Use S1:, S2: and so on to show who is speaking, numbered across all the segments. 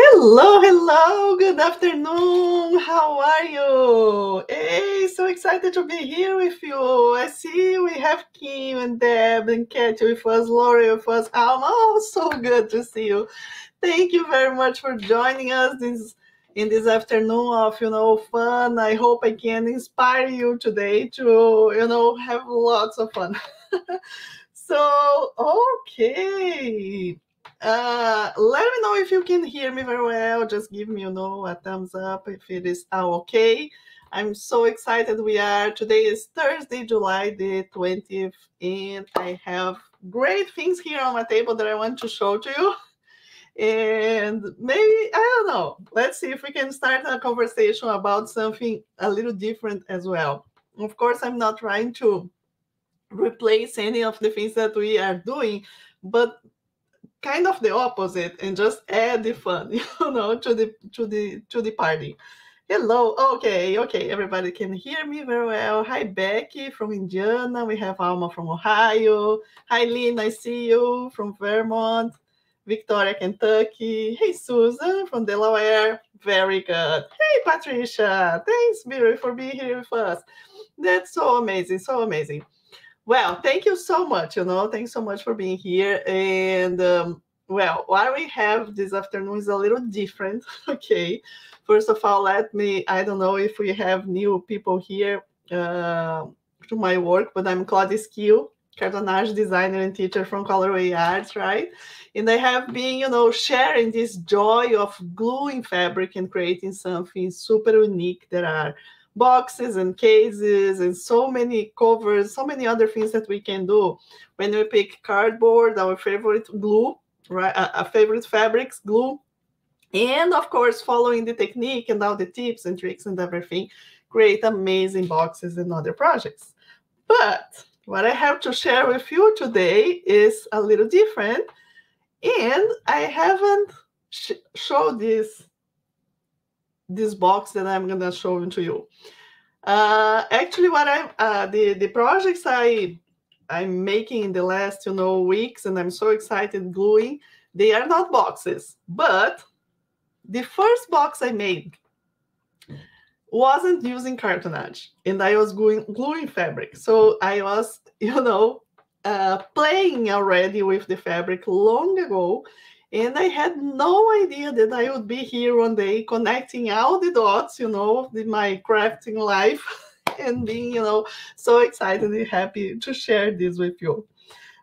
S1: Hello, hello, good afternoon. How are you? Hey, so excited to be here with you. I see we have Kim and Deb and Kat with us, Lori with us, Alma. Oh, so good to see you. Thank you very much for joining us this in this afternoon of you know fun. I hope I can inspire you today to you know have lots of fun. so okay uh, let me know if you can hear me very well. Just give me, you know, a thumbs up if it is all okay. I'm so excited we are. Today is Thursday, July the 20th, and I have great things here on my table that I want to show to you. And maybe, I don't know, let's see if we can start a conversation about something a little different as well. Of course, I'm not trying to replace any of the things that we are doing, but kind of the opposite and just add the fun, you know, to the to the to the party. Hello. Okay, okay. Everybody can hear me very well. Hi, Becky from Indiana. We have Alma from Ohio. Hi, Lynn. I see you from Vermont. Victoria, Kentucky. Hey, Susan from Delaware. Very good. Hey, Patricia. Thanks, Miri, for being here with us. That's so amazing. So amazing. Well, thank you so much. You know, thanks so much for being here. And um, well, what we have this afternoon is a little different. Okay. First of all, let me, I don't know if we have new people here uh, to my work, but I'm Claudia Skill, cartonnage designer and teacher from Colorway Arts, right? And I have been, you know, sharing this joy of gluing fabric and creating something super unique that are boxes and cases and so many covers, so many other things that we can do. When we pick cardboard, our favorite glue, right? A, favorite fabrics, glue, and of course, following the technique and all the tips and tricks and everything, create amazing boxes and other projects. But what I have to share with you today is a little different, and I haven't sh showed this this box that I'm gonna show to you. Uh, actually, what I'm uh, the the projects I I'm making in the last you know weeks, and I'm so excited gluing. They are not boxes, but the first box I made wasn't using cartonnage, and I was gluing gluing fabric. So I was you know uh, playing already with the fabric long ago and I had no idea that I would be here one day connecting all the dots, you know, in my crafting life and being, you know, so excited and happy to share this with you.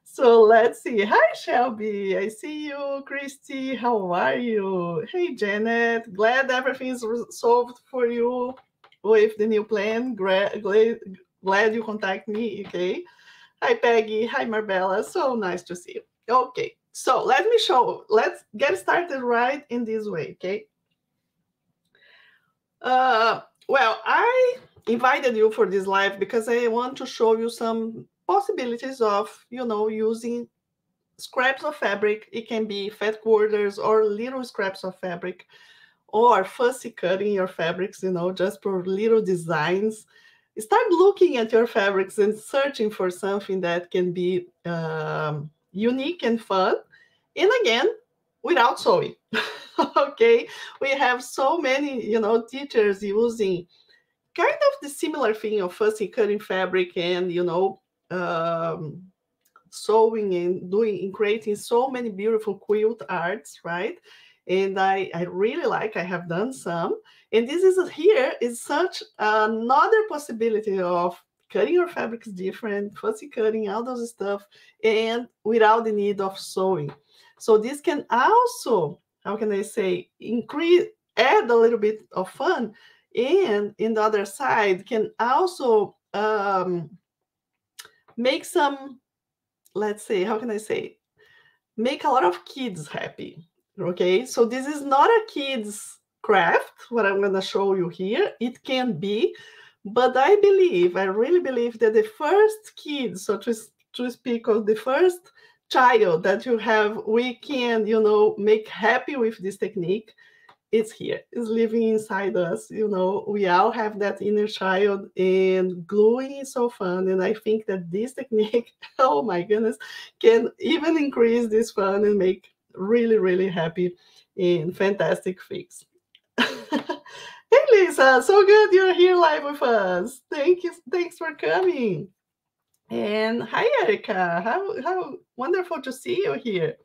S1: So let's see. Hi, Shelby. I see you. Christy, how are you? Hey, Janet. Glad everything's solved for you with the new plan. Glad, glad, you contact me. Okay. Hi, Peggy. Hi, Marbella. So nice to see you. Okay. So let me show, let's get started right in this way, okay? Uh, well, I invited you for this live because I want to show you some possibilities of, you know, using scraps of fabric. It can be fat quarters or little scraps of fabric or fussy cutting your fabrics, you know, just for little designs. Start looking at your fabrics and searching for something that can be um, unique and fun. And again, without sewing. okay, we have so many, you know, teachers using kind of the similar thing of fussy cutting fabric and you know um, sewing and doing and creating so many beautiful quilt arts, right? And I, I really like, I have done some. And this is here is such another possibility of cutting your fabric is different, fussy cutting, all those stuff, and without the need of sewing. So this can also, how can I say, increase, add a little bit of fun, and in the other side can also um, make some, let's say, how can I say, make a lot of kids happy. Okay, so this is not a kids craft, what I'm gonna show you here. It can be, but I believe, I really believe that the first kid, so to, to speak of the first child that you have, we can, you know, make happy with this technique, it's here, it's living inside us. You know, we all have that inner child, and gluing is so fun. And I think that this technique, oh my goodness, can even increase this fun and make really, really happy in fantastic things. Hey Lisa, so good you're here live with us. Thank you, thanks for coming. And hi Erica, how how wonderful to see you here.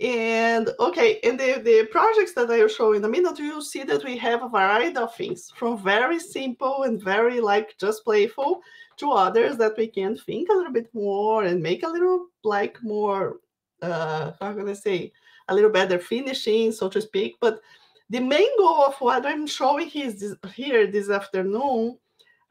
S1: And okay, and the, the projects that I will show in a minute, you'll see that we have a variety of things from very simple and very like just playful to others that we can think a little bit more and make a little like more uh how can I say a little better finishing, so to speak. But the main goal of what I'm showing here this afternoon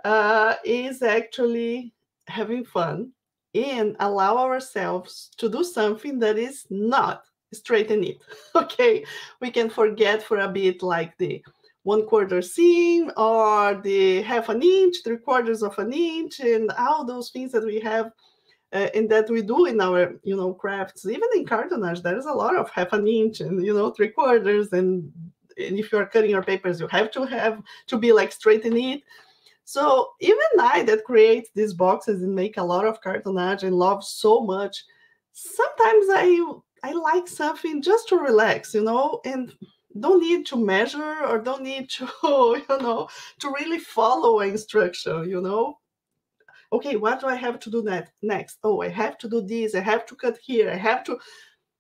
S1: uh, is actually having fun and allow ourselves to do something that is not straighten it. Okay, we can forget for a bit like the one quarter seam or the half an inch, three quarters of an inch, and all those things that we have uh, and that we do in our you know crafts. Even in cartonnage, there is a lot of half an inch and you know three quarters, and, and if you are cutting your papers, you have to have to be like straight in it. So even I that create these boxes and make a lot of cartonnage and love so much, sometimes I I like something just to relax, you know, and don't need to measure or don't need to, you know, to really follow instruction, you know. Okay, what do I have to do next? Next, oh, I have to do this. I have to cut here. I have to.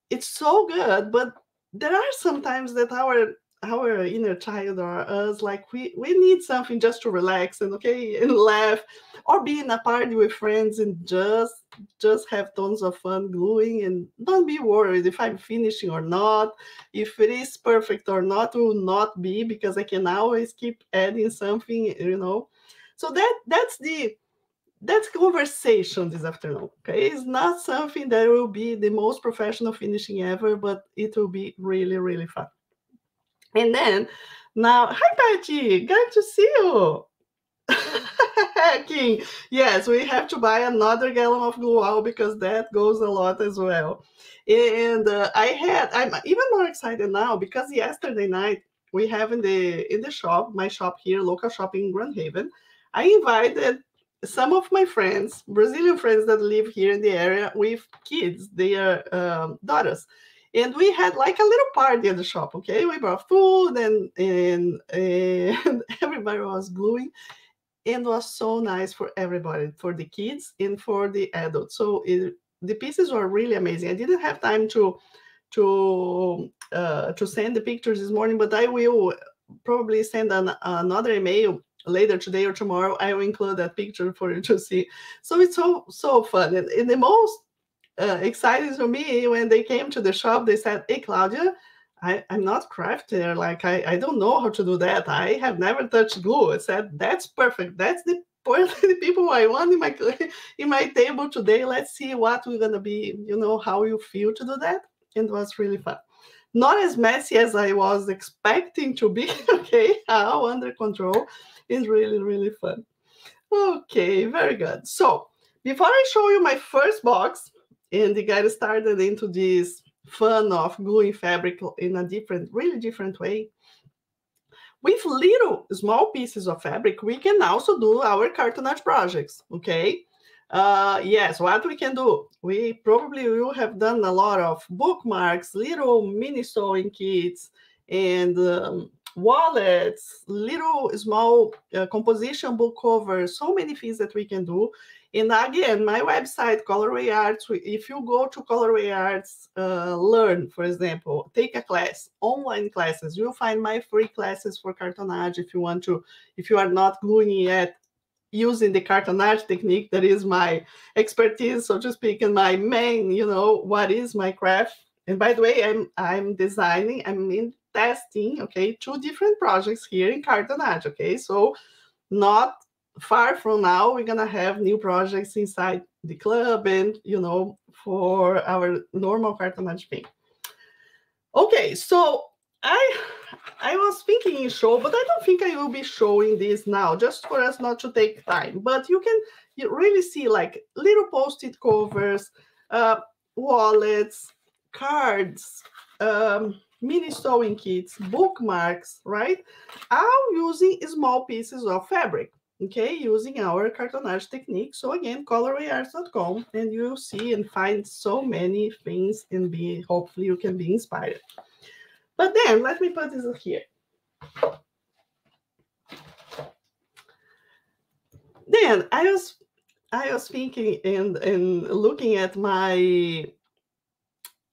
S1: It's so good, but there are sometimes that our our inner child or us like we we need something just to relax and okay and laugh or be in a party with friends and just just have tons of fun gluing and don't be worried if i'm finishing or not if it is perfect or not will not be because i can always keep adding something you know? So that that's the that's conversation this afternoon okay? It's not something that will be the most professional finishing ever but it will be really really fun and then now, hi Patty, good to see you. King, yes, we have to buy another gallon of glue because that goes a lot as well. And uh, I had, I'm even more excited now because yesterday night we have in the in the shop, my shop here, local shop in Grand Haven. I invited some of my friends, Brazilian friends that live here in the area with kids, their um, daughters and we had like a little party at the shop okay? We brought food and and, and everybody was gluing and was so nice for everybody for the kids and for the adults. So it, the pieces were really amazing. I didn't have time to to uh, to send the pictures this morning but i will probably send an, another email later today or tomorrow. I will include that picture for you to see. So it's so so fun. And, and the most uh, exciting for me when they came to the shop. They said, "Hey, Claudia, I, am not crafter. Like I, I don't know how to do that. I have never touched glue." I said, "That's perfect. That's the the people I want in my in my table today. Let's see what we're gonna be. You know how you feel to do that." And it was really fun. Not as messy as I was expecting to be. okay, how under control. It's really really fun. Okay, very good. So before I show you my first box, and they got started into this fun of gluing fabric in a different, really different way. With little small pieces of fabric, we can also do our cartonnage projects, okay? Uh, yes, what we can do? We probably will have done a lot of bookmarks, little mini sewing kits, and um, wallets, little small uh, composition book covers, so many things that we can do. And again, my website, Colorway Arts, if you go to Colorway Arts, uh, learn, for example, take a class, online classes, you'll find my free classes for cartonnage if you want to, if you are not gluing yet, using the cartonnage technique that is my expertise, so to speak, and my main, you know, what is my craft. And by the way, I'm I'm designing, I'm in testing, okay, two different projects here in cartonnage, okay? So not far from now, we're gonna have new projects inside the club and you know for our normal cartonnage thing. Okay, so I I was thinking in show, but I don't think I will be showing this now, just for us not to take time. But you can you really see like little post-it covers, uh, wallets, cards, um, mini sewing kits, bookmarks, right? All using small pieces of fabric okay, using our cartonnage technique. So again, colorwayarts.com, and you'll see and find so many things and be, hopefully you can be inspired. But then let me put this here. Then I was I was thinking and and looking at my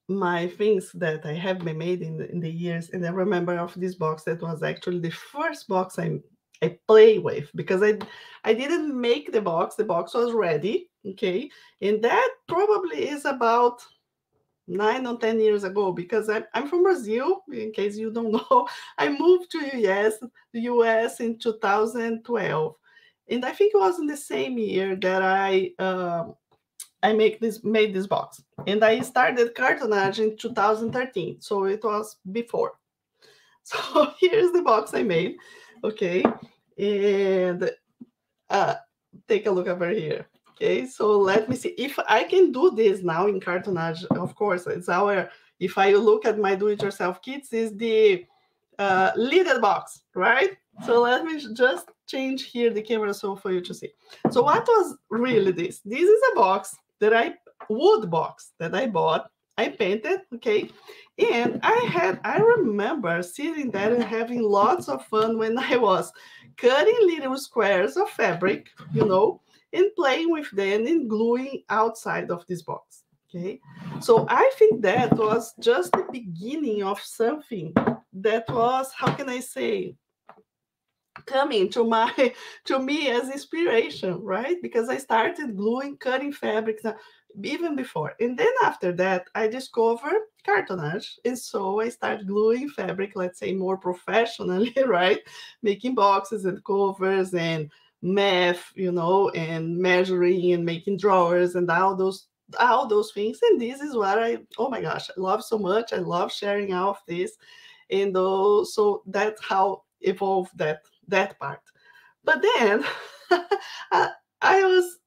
S1: my things that I have been made in the, in the years, and I remember of this box that was actually the first box I I play with because I I didn't make the box. The box was ready, okay, and that probably is about nine or 10 years ago because I'm, I'm from Brazil, in case you don't know. I moved to US, the US in 2012. And I think it was in the same year that I uh, I make this made this box. And I started cartonnage in 2013. So it was before. So here's the box I made. Okay. And uh, take a look over here. Okay, so let me see if I can do this now in cartonnage. Of course, it's our. If I look at my do-it-yourself kits, is the uh, lidded box, right? So let me just change here the camera so for you to see. So what was really this? This is a box that I wood box that I bought. I painted, okay, and I had I remember sitting there and having lots of fun when I was cutting little squares of fabric, you know, and playing with them and gluing outside of this box. Okay, so I think that was just the beginning of something that was, how can I say, coming to my to me as inspiration, right? Because I started gluing, cutting fabrics uh, even before, and then after that, I discovered cartonnage, and so I started gluing fabric, let's say more professionally, right? Making boxes and covers and math, you know, and measuring and making drawers and all those all those things. And this is what I oh my gosh, I love so much. I love sharing all of this. And uh, so that's how evolved that that part. But then I was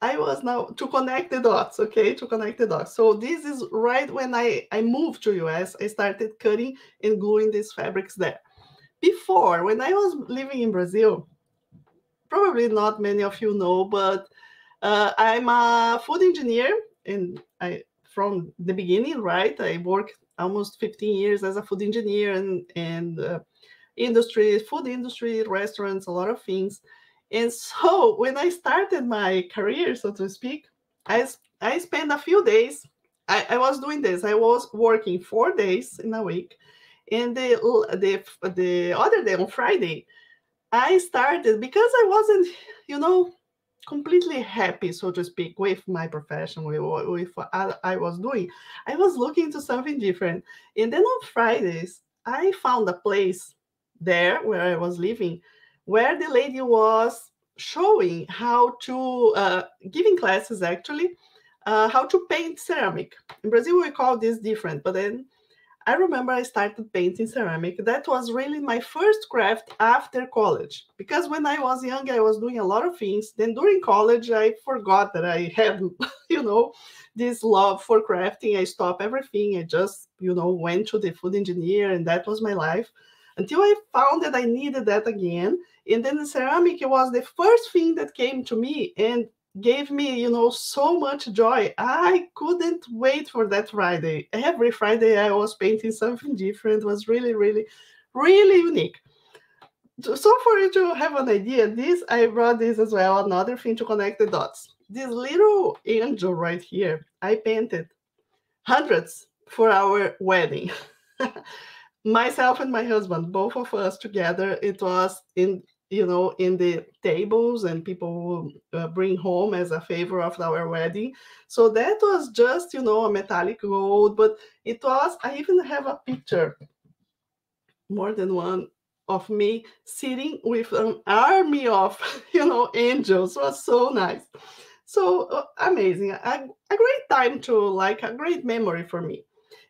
S1: I was now to connect the dots, okay, to connect the dots. So this is right when I I moved to US, I started cutting and gluing these fabrics there. Before, when I was living in Brazil, probably not many of you know, but uh, I'm a food engineer, and I from the beginning, right? I worked almost 15 years as a food engineer and and uh, industry, food industry, restaurants, a lot of things. And so when I started my career, so to speak, I I spent a few days. I, I was doing this. I was working four days in a week, and the the the other day on Friday, I started because I wasn't, you know, completely happy, so to speak, with my profession, with, with what I was doing. I was looking to something different. And then on Fridays, I found a place there where I was living where the lady was showing how to, uh, giving classes actually, uh, how to paint ceramic. In Brazil, we call this different, but then I remember I started painting ceramic. That was really my first craft after college. Because when I was young, I was doing a lot of things. Then during college, I forgot that I had, you know, this love for crafting. I stopped everything. I just, you know, went to the food engineer, and that was my life until I found that I needed that again. And then the ceramic was the first thing that came to me. And gave me, you know, so much joy. I couldn't wait for that Friday. Every Friday I was painting something different. It was really, really, really unique. So for you to have an idea, this I brought this as well, another thing to connect the dots. This little angel right here, I painted hundreds for our wedding. Myself and my husband, both of us together, it was in you know, in the tables and people uh, bring home as a favor of our wedding. So that was just, you know, a metallic gold, but it was, I even have a picture, more than one, of me sitting with an army of, you know, angels. It was so nice. So uh, amazing. A, a great time to like a great memory for me.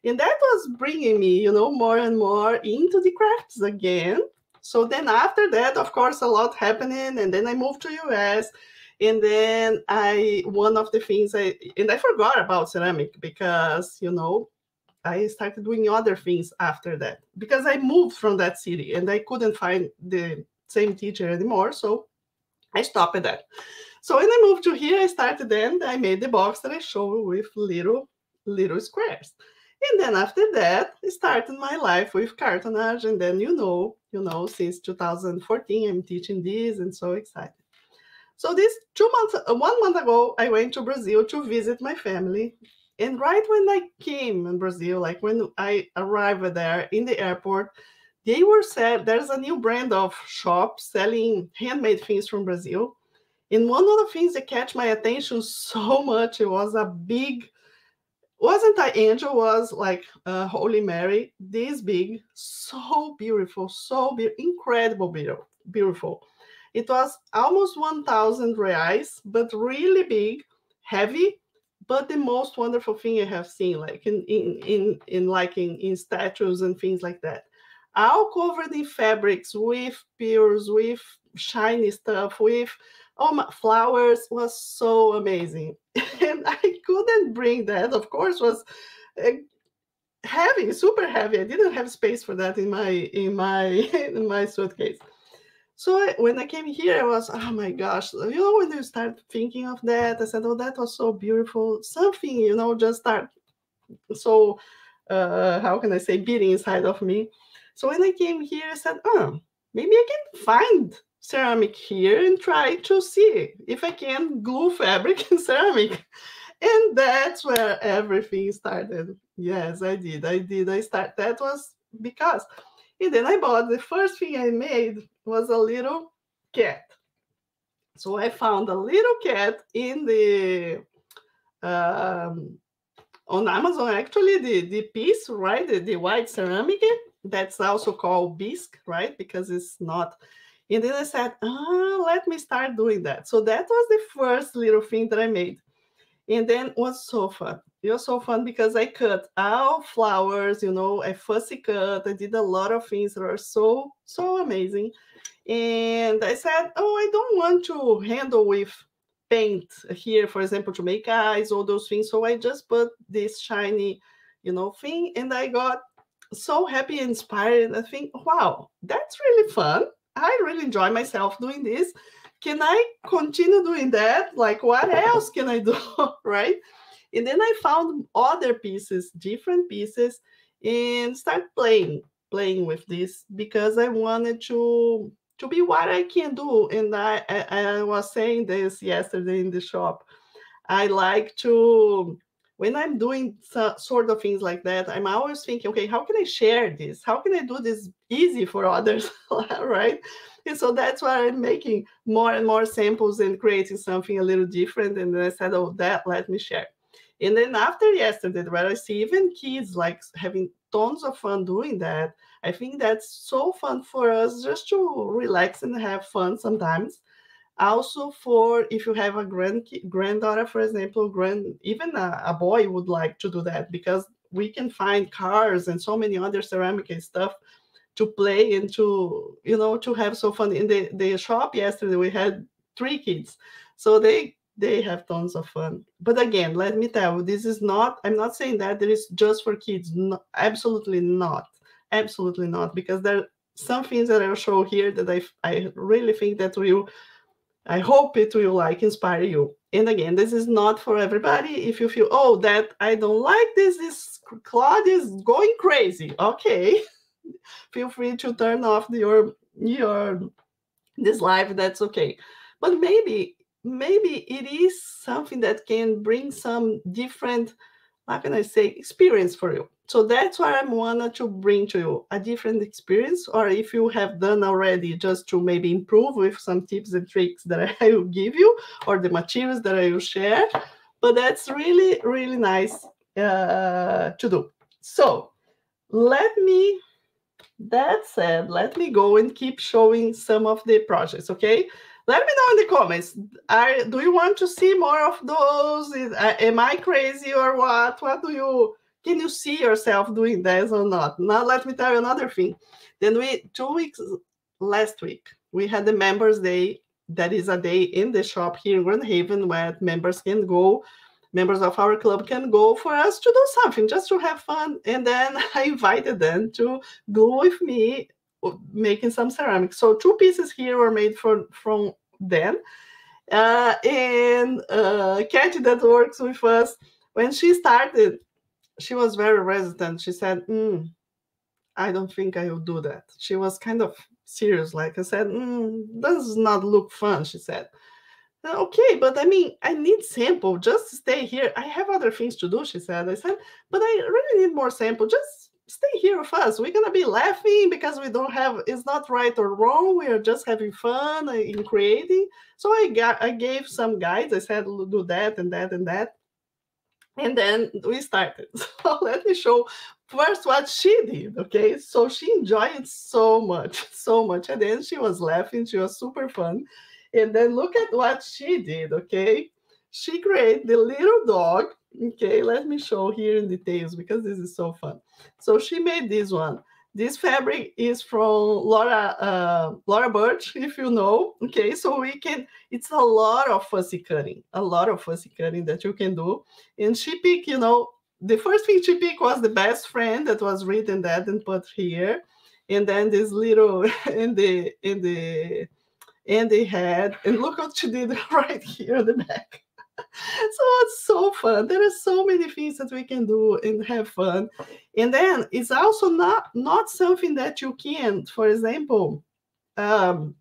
S1: And that was bringing me, you know, more and more into the crafts again so then after that, of course, a lot happening, and then I moved to US, and then I one of the things I and I forgot about ceramic because you know I started doing other things after that because I moved from that city and I couldn't find the same teacher anymore, so I stopped at that. So when I moved to here, I started then I made the box that I show with little little squares. And then after that, I started my life with cartonnage. And then you know, you know, since 2014, I'm teaching this and so excited. So this two months, uh, one month ago, I went to Brazil to visit my family. And right when I came in Brazil, like when I arrived there in the airport, they were said there's a new brand of shop selling handmade things from Brazil. And one of the things that catch my attention so much, it was a big wasn't an angel was like a holy mary? This big so beautiful so be- incredible beautiful. It was almost 1000 reais but really big heavy but the most wonderful thing i have seen like in in in, in like in, in statues and things like that. All covered in fabrics with pearls with shiny stuff with oh my flowers was so amazing. And i couldn't bring that of course was uh, heavy super heavy. I didn't have space for that in my in my in my suitcase. So I, when i came here i was oh my gosh you know when you start thinking of that i said oh that was so beautiful. Something you know just start so uh how can i say beating inside of me. So when i came here i said oh maybe i can find ceramic here and try to see if I can glue fabric in ceramic. And that's where everything started. Yes, I did. I did. I start. That was because. And then I bought the first thing I made was a little cat. So I found a little cat in the um, on Amazon. Actually, the the piece, right, the, the white ceramic, that's also called bisque, right, because it's not and then I said, ah, let me start doing that. So that was the first little thing that I made. And then was so fun. It was so fun because I cut all flowers, you know, I fussy cut. I did a lot of things that are so, so amazing. And I said, oh, I don't want to handle with paint here, for example, to make eyes, all those things. So I just put this shiny, you know, thing. And I got so happy, inspired. I think, wow, that's really fun. I really enjoy myself doing this. Can I continue doing that? Like, what else can I do? right? And then I found other pieces, different pieces, and start playing, playing with this because I wanted to to be what I can do. And I, I, I was saying this yesterday in the shop. I like to when I'm doing so, sort of things like that, I'm always thinking, okay, how can I share this? How can I do this easy for others, right? And so that's why I'm making more and more samples and creating something a little different. And then I said, oh, that let me share. And then after yesterday, where I see even kids like having tons of fun doing that, I think that's so fun for us just to relax and have fun sometimes also for if you have a grand granddaughter for example grand even a, a, boy would like to do that because we can find cars and so many other ceramic and stuff to play and to you know to have so fun. In the, the shop yesterday we had three kids so they they have tons of fun. But again let me tell you this is not i'm not saying that it is just for kids no, absolutely not absolutely not because there are some things that i'll show here that i i really think that will I hope it will like inspire you. And again, this is not for everybody. If you feel, oh, that I don't like this, this Claude is going crazy. Okay. feel free to turn off your your this live. That's okay. But maybe, maybe it is something that can bring some different, how can I say, experience for you. So that's why I wanted to bring to you a different experience, or if you have done already, just to maybe improve with some tips and tricks that I will give you, or the materials that I will share. But that's really, really nice uh, to do. So let me, that said, let me go and keep showing some of the projects, okay? Let me know in the comments. Are, do you want to see more of those? Is, uh, am I crazy or what? What do you can you see yourself doing this or not? Now let me tell you another thing. Then we two weeks last week we had the members day. That is a day in the shop here in Grand Haven where members can go, members of our club can go for us to do something just to have fun. And then I invited them to go with me making some ceramics. So two pieces here were made for from them. Uh, and uh, Katie that works with us when she started she was very resistant. She said, mm, I don't think I will do that. She was kind of serious. Like I said, mm, does not look fun, she said. Okay, but I mean, I need sample. Just stay here. I have other things to do, she said. I said, but I really need more sample. Just stay here with us. We're gonna be laughing because we don't have it's not right or wrong. We are just having fun in creating. So I got I gave some guides. I said do that and that and that. And then we started. So let me show first what she did. Okay. So she enjoyed it so much, so much. And then she was laughing. She was super fun. And then look at what she did, okay? She created the little dog. Okay, let me show here in details because this is so fun. So she made this one. This fabric is from Laura uh, Laura Birch, if you know. Okay, so we can. It's a lot of fussy cutting, a lot of fussy cutting that you can do. And she picked, you know, the first thing she picked was the best friend that was written that and put here, and then this little in the in the and they had, and look what she did right here in the back. So it's so fun. There are so many things that we can do and have fun. And then it's also not not something that you can't, for example, um,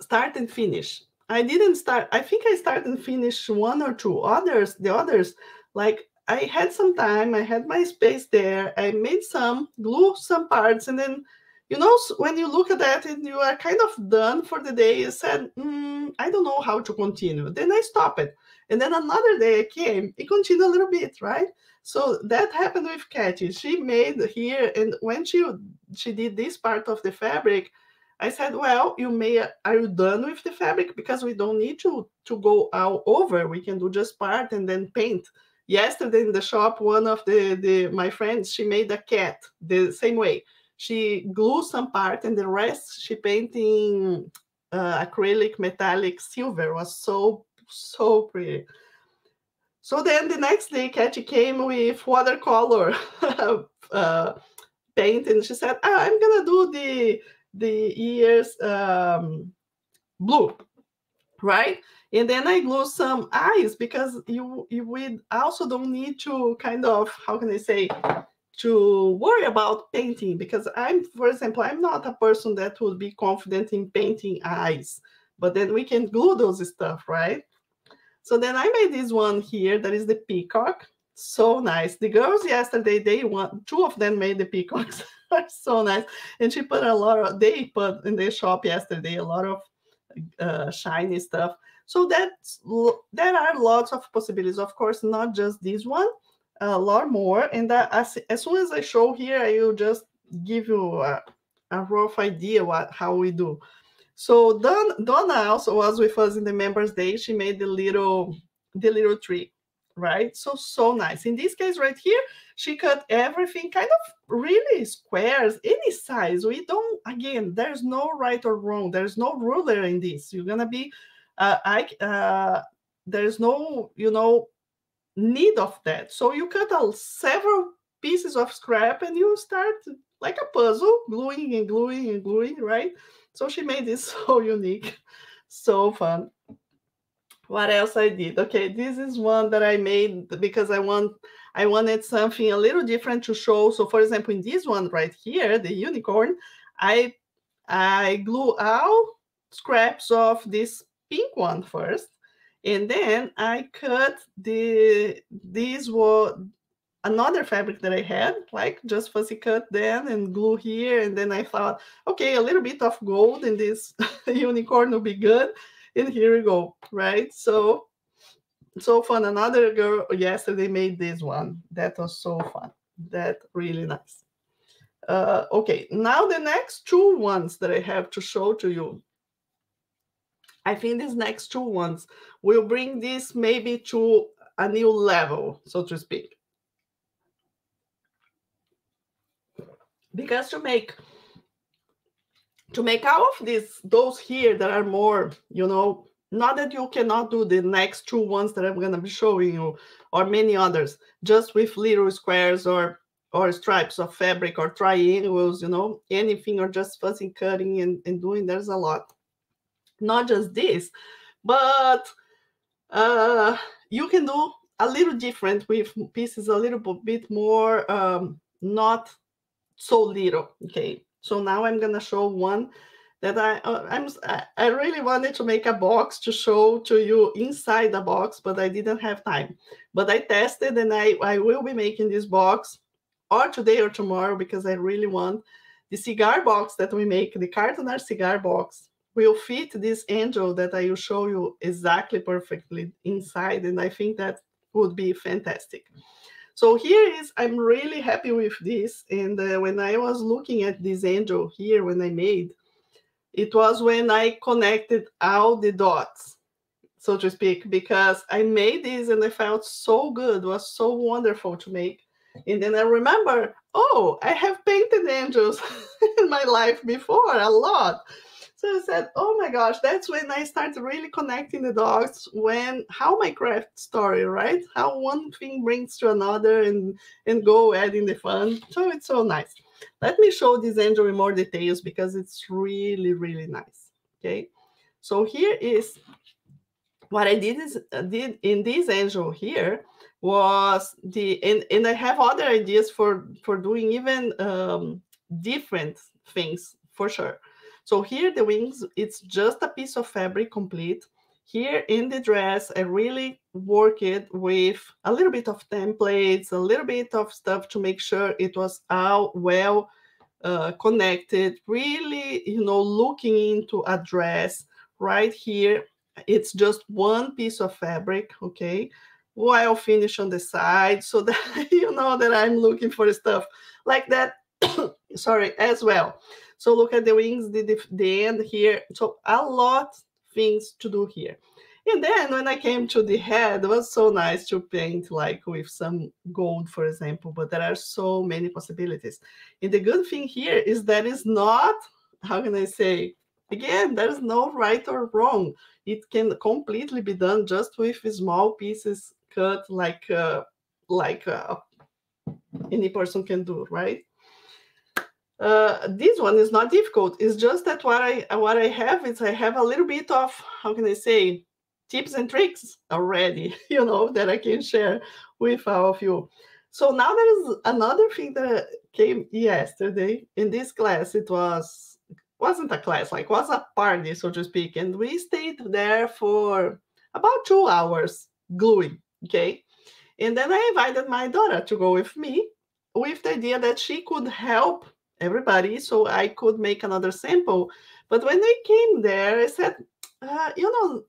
S1: start and finish. I didn't start. I think I started and finished one or two others. The others, like I had some time. I had my space there. I made some, glue some parts, and then you know, when you look at that and you are kind of done for the day, you said, mm, I don't know how to continue. Then I stop it. And then another day I came, it continued a little bit, right? So that happened with Katie. She made here, and when she she did this part of the fabric, I said, "Well, you may are you done with the fabric because we don't need to to go all over. We can do just part and then paint." Yesterday in the shop, one of the the my friends she made a cat the same way she glued some part and the rest she painting uh, acrylic metallic silver. Was so so pretty. So then the next day Katie came with watercolor uh, paint and she said ah, i'm gonna do the the ears um, blue right? And then i glue some eyes because you you would also don't need to kind of how can i say to worry about painting because I'm, for example, I'm not a person that would be confident in painting eyes, but then we can glue those stuff, right? So then I made this one here that is the peacock. So nice. The girls yesterday, they want two of them made the peacocks. so nice. And she put a lot of, they put in the shop yesterday a lot of uh, shiny stuff. So that's there are lots of possibilities. Of course, not just this one, a lot more. And that as, as soon as I show here, I will just give you a, a rough idea what how we do. So Don, Donna also was with us in the members day. She made the little the little tree, right? So so nice. In this case right here, she cut everything kind of really squares, any size. We don't again. There's no right or wrong. There's no ruler in this. You're gonna be, uh, I uh, there's no you know need of that. So you cut out several pieces of scrap and you start like a puzzle, gluing and gluing and gluing, right? So she made this so unique, so fun. What else I did? Okay, this is one that I made because I want I wanted something a little different to show. So for example, in this one right here, the unicorn, I I glue out scraps of this pink one first and then I cut the these were another fabric that I had, like just fussy cut then and glue here. And then I thought, okay, a little bit of gold in this unicorn will be good. And here we go, right? So, so fun. Another girl yesterday made this one. That was so fun. That really nice. Uh, okay, now the next two ones that I have to show to you I think these next two ones will bring this maybe to a new level, so to speak. Because to make to make all of these those here that are more, you know, not that you cannot do the next two ones that I'm gonna be showing you, or many others, just with little squares or or stripes of fabric or triangles, you know, anything or just fussy cutting and, and doing, there's a lot not just this, but uh, you can do a little different with pieces a little bit more um, not so little. Okay, so now I'm gonna show one that I uh, I'm I really wanted to make a box to show to you inside the box, but I didn't have time. But I tested and I I will be making this box or today or tomorrow because I really want the cigar box that we make, the Cartonar cigar box will fit this angel that I will show you exactly perfectly inside. And I think that would be fantastic. So here is, I'm really happy with this. And uh, when I was looking at this angel here, when I made, it was when I connected all the dots, so to speak, because I made this and I felt so good, it was so wonderful to make. And then I remember, oh, I have painted angels in my life before a lot. So I said, oh my gosh, that's when I started really connecting the dots when how my craft story, right? How one thing brings to another and and go adding the fun. So it's so nice. Let me show this angel in more details because it's really, really nice. Okay. So here is what I did is uh, did in this angel here was the and, and I have other ideas for for doing even um, different things for sure. So here the wings, it's just a piece of fabric complete. Here in the dress, I really work it with a little bit of templates, a little bit of stuff to make sure it was all well uh, connected, really, you know, looking into a dress right here. It's just one piece of fabric, okay? While finish on the side so that you know that I'm looking for stuff like that, sorry, as well. So look at the wings, the, the, the end here. So a lot things to do here. And then when I came to the head, it was so nice to paint like with some gold, for example, but there are so many possibilities. And the good thing here is that it's not, how can I say, again, there's no right or wrong. It can completely be done just with small pieces cut like uh, like uh, any person can do, right? Uh, this one is not difficult. It's just that what I what I have is I have a little bit of how can I say tips and tricks already, you know, that I can share with all of you. So now there is another thing that came yesterday in this class. It was wasn't a class, like was a party, so to speak, and we stayed there for about two hours gluing. Okay, and then I invited my daughter to go with me with the idea that she could help everybody so I could make another sample. But when I came there, I said, uh, you know,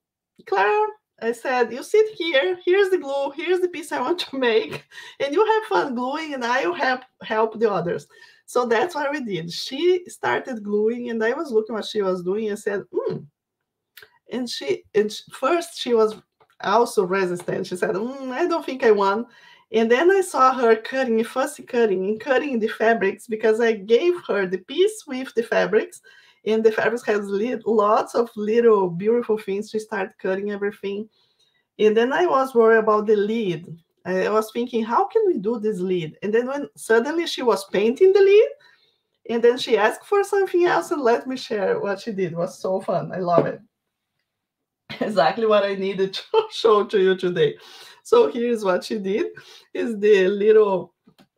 S1: Clara, I said, you sit here, here's the glue, here's the piece I want to make, and you have fun gluing, and I will help help the others. So that's what we did. She started gluing, and I was looking what she was doing and said, hmm. And she, and first she was also resistant. She said, mm, I don't think I want. And then I saw her cutting, fussy cutting, and cutting the fabrics because I gave her the piece with the fabrics, and the fabrics has lots of little beautiful things to start cutting everything. And then I was worried about the lid. I was thinking, how can we do this lid? And then when suddenly she was painting the lid, and then she asked for something else and let me share what she did. It was so fun. I love it. Exactly what I needed to show to you today. So here's what she did is the little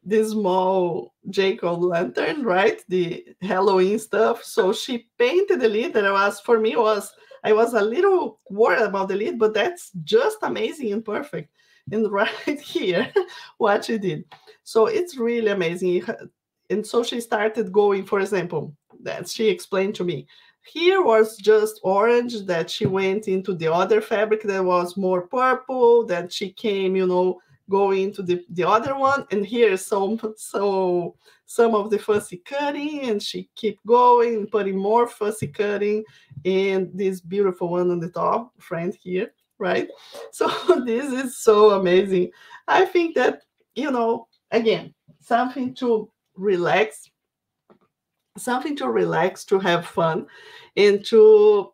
S1: the small Jacob lantern, right? The Halloween stuff. So she painted the lid that was for me was I was a little worried about the lid, but that's just amazing and perfect. And right here, what she did. So it's really amazing. And so she started going, for example, that she explained to me here was just orange that she went into the other fabric that was more purple that she came you know going into the, the other one. And here some so some of the fussy cutting and she keep going putting more fussy cutting and this beautiful one on the top friend here right? So this is so amazing. I think that you know again something to relax something to relax, to have fun, and to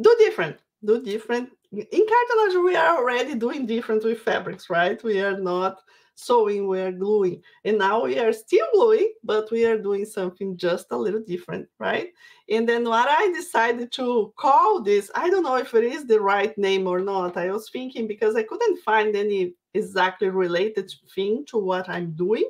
S1: do different. Do different. In cartonnage, we are already doing different with fabrics, right? We are not sewing, we are gluing. And now we are still gluing, but we are doing something just a little different, right? And then what I decided to call this, I don't know if it is the right name or not. I was thinking because I couldn't find any exactly related thing to what I'm doing.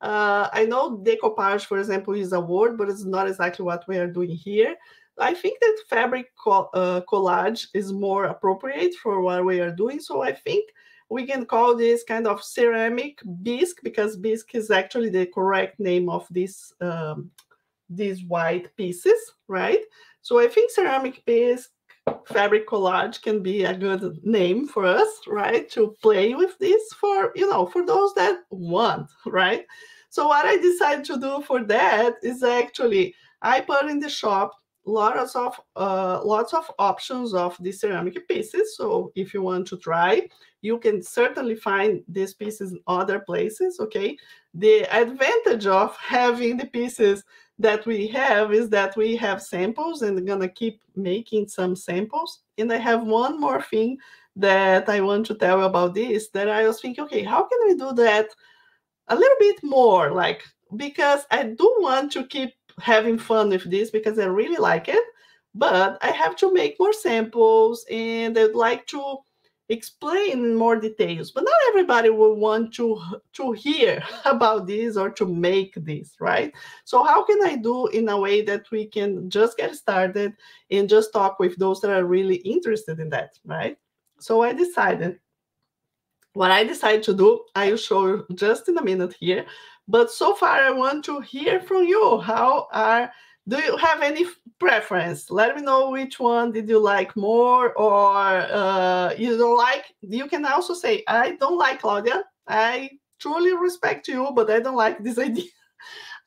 S1: Uh, I know decoupage, for example, is a word, but it's not exactly what we are doing here. I think that fabric co uh, collage is more appropriate for what we are doing. So I think we can call this kind of ceramic bisque because bisque is actually the correct name of this um, these white pieces, right? So I think ceramic bisque fabric collage can be a good name for us, right? To play with this for, you know, for those that want, right? So what I decided to do for that is actually I put in the shop lots of uh, lots of options of the ceramic pieces. So if you want to try, you can certainly find these pieces in other places. Okay. The advantage of having the pieces that we have is that we have samples and gonna keep making some samples. And I have one more thing that I want to tell about this that I was thinking, okay, how can we do that a little bit more? Like, because I do want to keep having fun with this because I really like it, but I have to make more samples and I'd like to explain in more details. But not everybody will want to, to hear about this or to make this, right? So how can I do in a way that we can just get started and just talk with those that are really interested in that, right? So I decided what I decided to do, I will show you just in a minute here. But so far, I want to hear from you. How are do you have any preference? Let me know which one did you like more, or uh, you don't like. You can also say, "I don't like Claudia. I truly respect you, but I don't like this idea."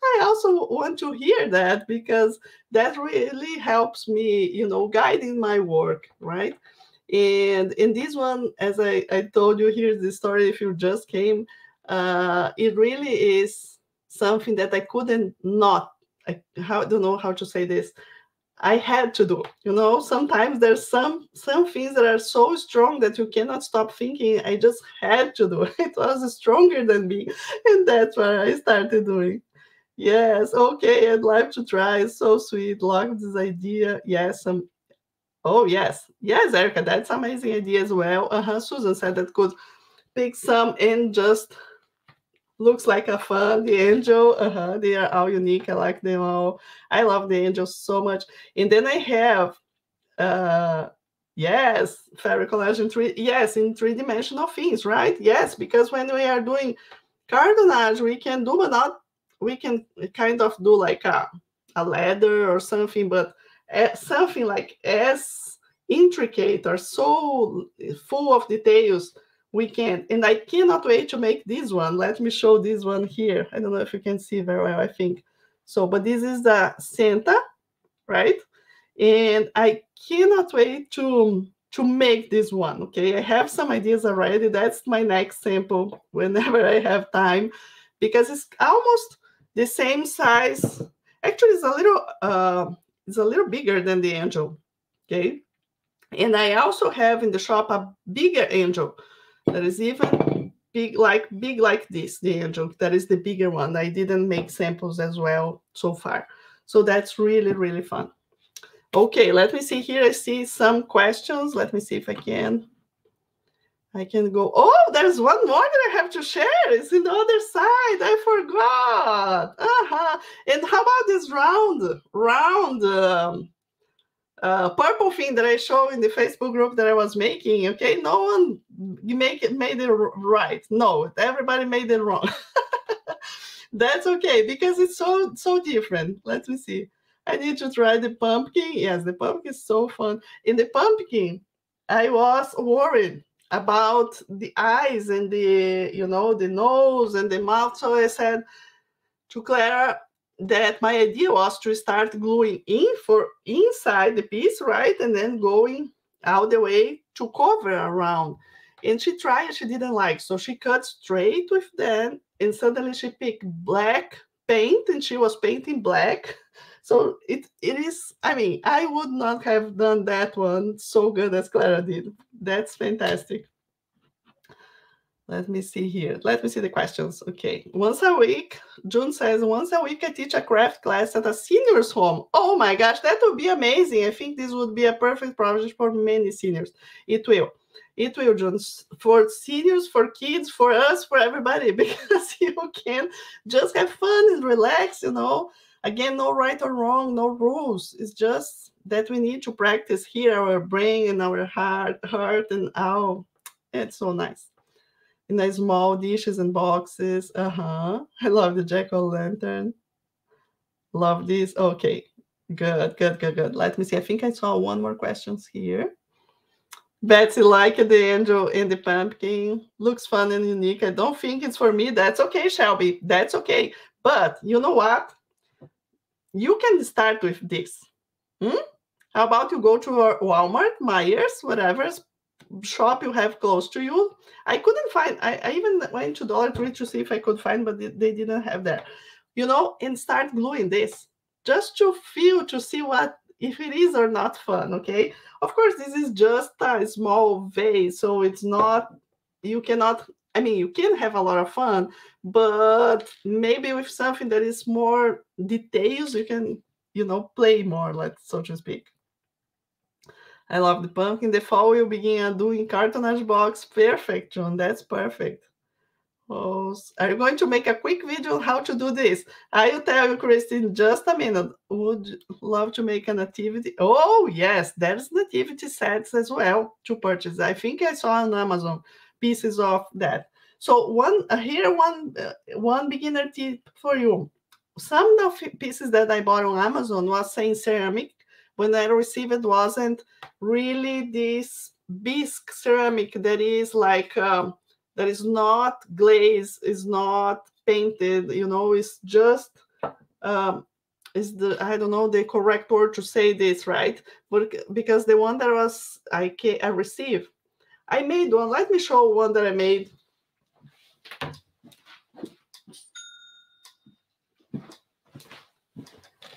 S1: I also want to hear that because that really helps me, you know, guiding my work, right? And in this one, as I, I told you, here's the story if you just came uh, it really is something that I couldn't not. I, how, don't know how to say this. I had to do. You know, sometimes there's some some things that are so strong that you cannot stop thinking. I just had to do. It was stronger than me, and that's what I started doing. Yes, okay, I'd like to try. So sweet. Love this idea. Yes, some. Oh yes, yes, Erica, that's amazing idea as well. Uh huh. Susan said that could pick some and just looks like a fun. The angel, uh-huh, they are all unique. I like them all. I love the angels so much. And then I have, uh, yes, collage in three, yes, in three-dimensional things, right? Yes, because when we are doing cartonnage, we can do, but not, we can kind of do like a, a ladder or something, but uh, something like as intricate or so full of details we can. And I cannot wait to make this one. Let me show this one here. I don't know if you can see very well, I think. So, but this is the Santa, right? And I cannot wait to, to make this one, okay? I have some ideas already. That's my next sample whenever I have time because it's almost the same size. Actually, it's a little, uh, it's a little bigger than the angel, okay? And I also have in the shop a bigger angel that is even big like big like this the angel that is the bigger one. I didn't make samples as well so far. So that's really really fun. Okay let me see here. I see some questions. Let me see if i can i can go. Oh there's one more that i have to share. It's in the other side. I forgot. Uh-huh. And how about this round round um, uh, purple thing that I show in the Facebook group that I was making. Okay, no one make it made it right. No, everybody made it wrong. That's okay because it's so so different. Let me see. I need to try the pumpkin. Yes, the pumpkin is so fun. In the pumpkin, I was worried about the eyes and the you know the nose and the mouth. So I said to Clara, that my idea was to start gluing in for inside the piece, right? And then going all the way to cover around. And she tried, and she didn't like. So she cut straight with them and suddenly she picked black paint and she was painting black. So it it is, I mean, I would not have done that one so good as Clara did. That's fantastic. Let me see here. Let me see the questions. Okay. Once a week, June says, once a week I teach a craft class at a senior's home. Oh my gosh, that would be amazing. I think this would be a perfect project for many seniors. It will. it will just for seniors, for kids, for us, for everybody, because you can just have fun and relax, you know. Again, no right or wrong, no rules. It's just that we need to practice here our brain and our heart, heart and oh, it's so nice. In the small dishes and boxes. Uh-huh. I love the jack-o'-lantern. Love this. Okay. Good, good, good, good. Let me see. I think I saw one more questions here. Betsy like the angel and the pumpkin. Looks fun and unique. I don't think it's for me. That's okay, Shelby. That's okay. But you know what? You can start with this. Hmm? How about you go to Walmart, Meijer's, whatever shop you have close to you? I couldn't find. I, I even went to Dollar Tree to see if I could find, but they didn't have there. You know, and start gluing this just to feel to see what if it is or not fun okay of course this is just a small vase so it's not you cannot i mean you can have a lot of fun but maybe with something that is more details you can you know play more let's so to speak i love the pumpkin In the fall will begin doing cartonnage box perfect john that's perfect Oh, are you going to make a quick video on how to do this? I will tell you, Christine, just a minute. Would love to make a nativity. Oh, yes, there's nativity sets as well to purchase. I think I saw on Amazon pieces of that. So one uh, here, one uh, one beginner tip for you. Some of the pieces that I bought on Amazon was saying ceramic. When I received it, wasn't really this bisque ceramic that is like um, that is not glazed, is not painted, you know, it's just um, is the I don't know the correct word to say this, right? But because the one that was I I received, I made one. Let me show one that I made.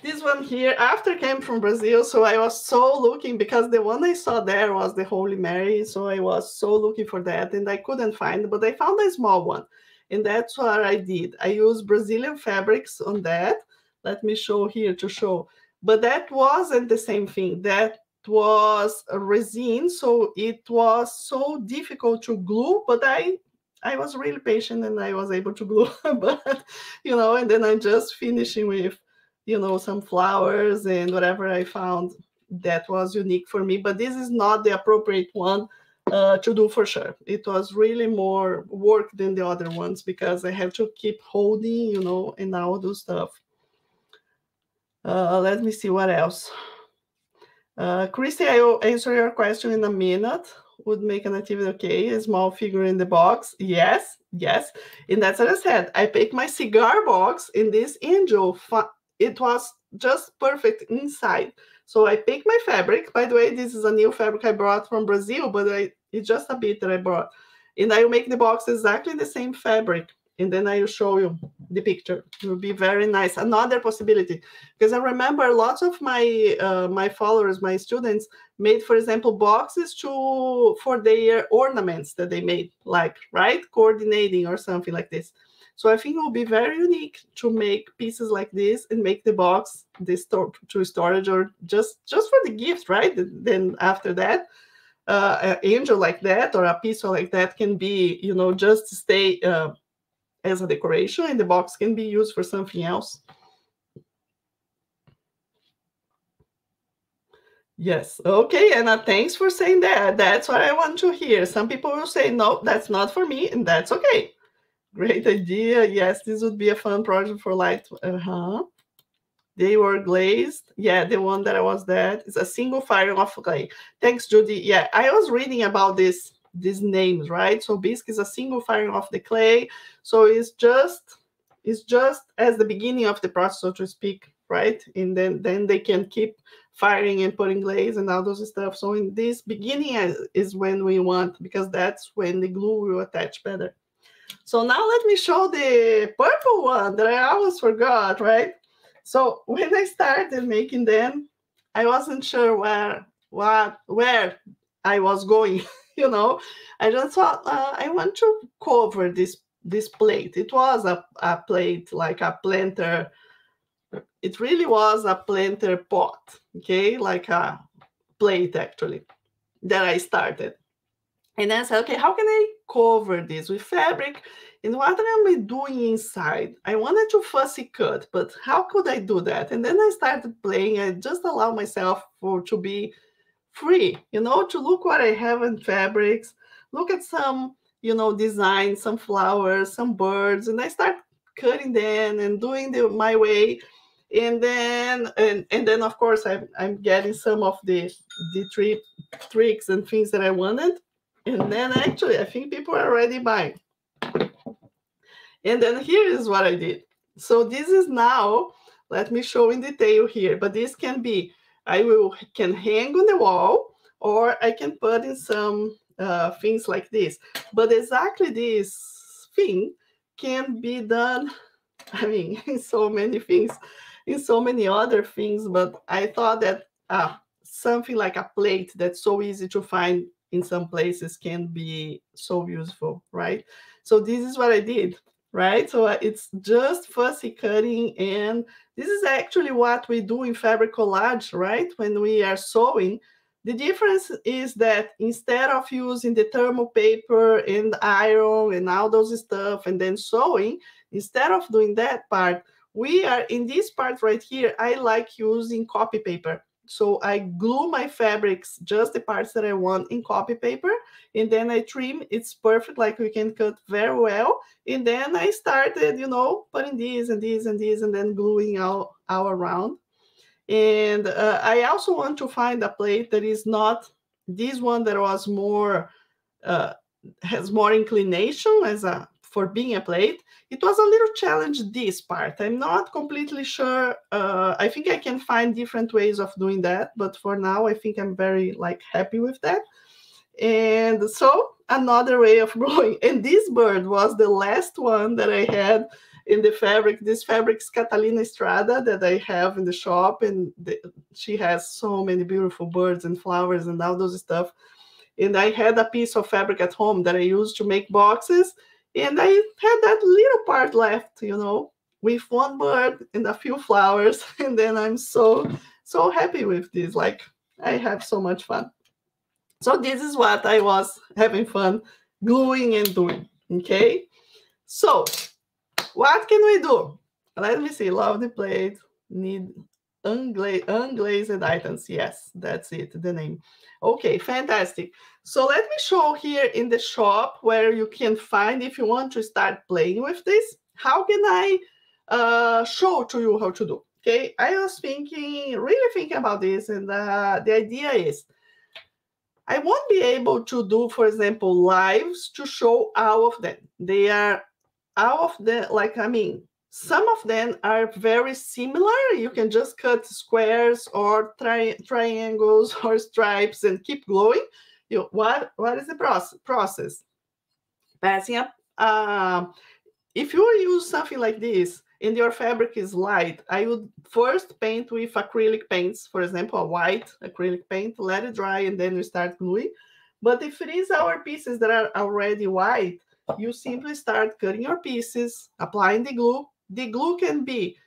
S1: This one here after came from Brazil, so I was so looking because the one I saw there was the Holy Mary, so I was so looking for that and I couldn't find, but I found a small one, and that's what I did. I used Brazilian fabrics on that. Let me show here to show, but that wasn't the same thing. That was resin, so it was so difficult to glue, but I I was really patient and I was able to glue, but you know, and then I'm just finishing with you know, some flowers and whatever I found that was unique for me. But this is not the appropriate one uh, to do for sure. It was really more work than the other ones because I have to keep holding, you know, and all those stuff. Uh, let me see what else. Uh, Christy, I will answer your question in a minute. Would make an activity okay? A small figure in the box. Yes, yes. And that's what I said. I pick my cigar box in this angel it was just perfect inside. So I picked my fabric. By the way, this is a new fabric I brought from Brazil, but I, it's just a bit that I brought. And I will make the box exactly the same fabric. And then I will show you the picture. It will be very nice. Another possibility, because I remember lots of my uh, my followers, my students, made, for example, boxes to for their ornaments that they made, like right coordinating or something like this. So I think it will be very unique to make pieces like this and make the box this store to storage or just just for the gift, right? Then after that, uh, an angel like that or a piece like that can be, you know, just stay uh, as a decoration, and the box can be used for something else. Yes. Okay, Anna, thanks for saying that. That's what I want to hear. Some people will say, no, that's not for me, and that's okay. Great idea. Yes, this would be a fun project for light. Uh-huh. They were glazed. Yeah, the one that I was that is a single firing of clay. Thanks, Judy. Yeah, I was reading about this these names, right? So bisque is a single firing of the clay. So it's just it's just as the beginning of the process, so to speak, right? And then then they can keep firing and putting glaze and all those stuff. So in this beginning is when we want because that's when the glue will attach better. So now let me show the purple one that I almost forgot, right? So when I started making them, I wasn't sure where what where I was going, you know. I just thought uh, I want to cover this this plate. It was a, a plate like a planter. It really was a planter pot, okay, like a plate actually that I started. And then I said, okay, how can I cover this with fabric? And what am I doing inside? I wanted to fussy cut, but how could I do that? And then I started playing. I just allow myself for to be free, you know, to look what I have in fabrics, look at some, you know, designs, some flowers, some birds, and I start cutting them and doing the my way. And then and, and then of course I'm I'm getting some of the the tri- tricks and things that I wanted and then actually, I think people are already buying. And then here is what I did. So this is now, let me show in detail here, but this can be, I will can hang on the wall or I can put in some uh, things like this. But exactly this thing can be done, I mean, in so many things, in so many other things, but I thought that uh, something like a plate that's so easy to find in some places can be so useful, right? So this is what I did, right? So uh, it's just fussy cutting and this is actually what we do in fabric collage, right? When we are sewing, the difference is that instead of using the thermal paper and iron and all those stuff and then sewing, instead of doing that part, we are in this part right here, I like using copy paper. So I glue my fabrics, just the parts that I want in copy paper, and then I trim. It's perfect, like we can cut very well. And then I started, you know, putting these and these and these, and then gluing all, all around. And uh, I also want to find a plate that is not this one that was more, uh, has more inclination as a for being a plate. It was a little challenge this part. I'm not completely sure. Uh, I think I can find different ways of doing that, but for now, I think I'm very like happy with that. And so another way of growing. And this bird was the last one that I had in the fabric. This fabric's Catalina Estrada that I have in the shop, and the, she has so many beautiful birds and flowers and all those stuff. And I had a piece of fabric at home that I used to make boxes and I had that little part left, you know, with one bird and a few flowers. And then I'm so, so happy with this. Like, I have so much fun. So, this is what I was having fun gluing and doing. Okay. So, what can we do? Let me see. Love the plate. Need ungla unglazed items. Yes, that's it, the name. Okay, fantastic. So let me show here in the shop where you can find if you want to start playing with this. How can I uh, show to you how to do? Okay, I was thinking, really thinking about this, and uh, the idea is I won't be able to do, for example, lives to show all of them. They are all of the like I mean some of them are very similar. You can just cut squares or tri triangles or stripes and keep glowing. You, what, what is the process? process? Passing up. Uh, if you use something like this and your fabric is light, I would first paint with acrylic paints, for example, a white acrylic paint, let it dry, and then you start gluing. But if it is our pieces that are already white, you simply start cutting your pieces, applying the glue, the glue can be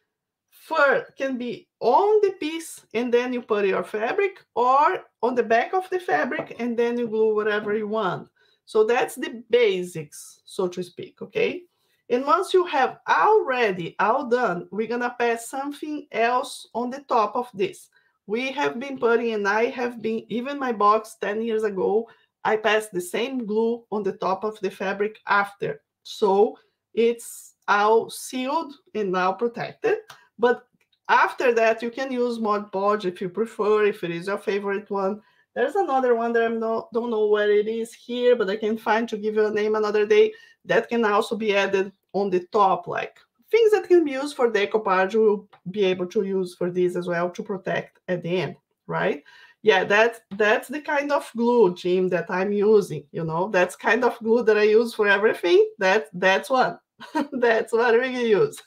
S1: fur can be on the piece and then you put your fabric or on the back of the fabric and then you glue whatever you want. So that's the basics so to speak okay? And once you have already all done we're gonna pass something else on the top of this. We have been putting and i have been even my box 10 years ago i passed the same glue on the top of the fabric after. So it's all sealed and now protected. But after that, you can use Mod Podge if you prefer, if it is your favorite one. There's another one that I don't know where it is here, but I can find to give you a name another day. That can also be added on the top, like things that can be used for decoupage, will be able to use for this as well to protect at the end, right? Yeah, that's that's the kind of glue, Jim, that I'm using. You know, that's kind of glue that I use for everything. That that's one. That's what we use.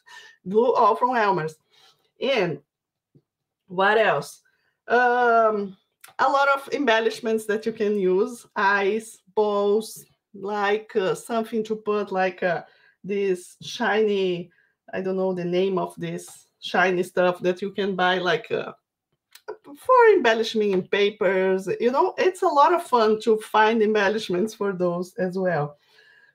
S1: Glue all from Elmer's. And what else? Um, a lot of embellishments that you can use, eyes, bows, like uh, something to put like uh, this shiny, I don't know the name of this shiny stuff that you can buy like uh, for embellishment in papers. You know, it's a lot of fun to find embellishments for those as well.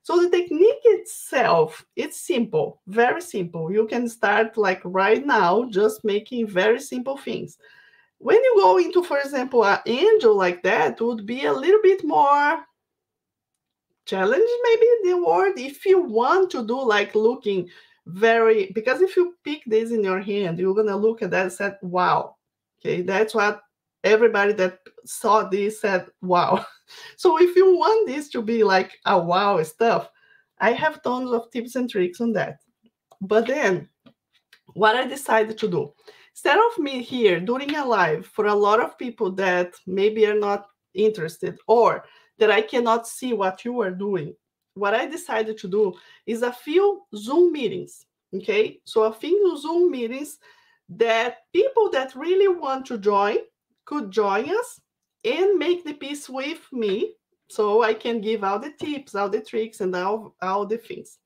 S1: So the technique itself, it's simple, very simple. You can start like right now, just making very simple things. When you go into, for example, an angel like that, would be a little bit more challenge, maybe the word. If you want to do like looking very, because if you pick this in your hand, you're gonna look at that and say, wow. Okay, that's what everybody that saw this said, wow. So if you want this to be like a wow stuff, I have tons of tips and tricks on that. But then what I decided to do, instead of me here doing a live for a lot of people that maybe are not interested or that I cannot see what you are doing, what I decided to do is a few Zoom meetings. Okay, so a few Zoom meetings that people that really want to join could join us and make the piece with me so I can give all the tips, all the tricks, and all, all the things.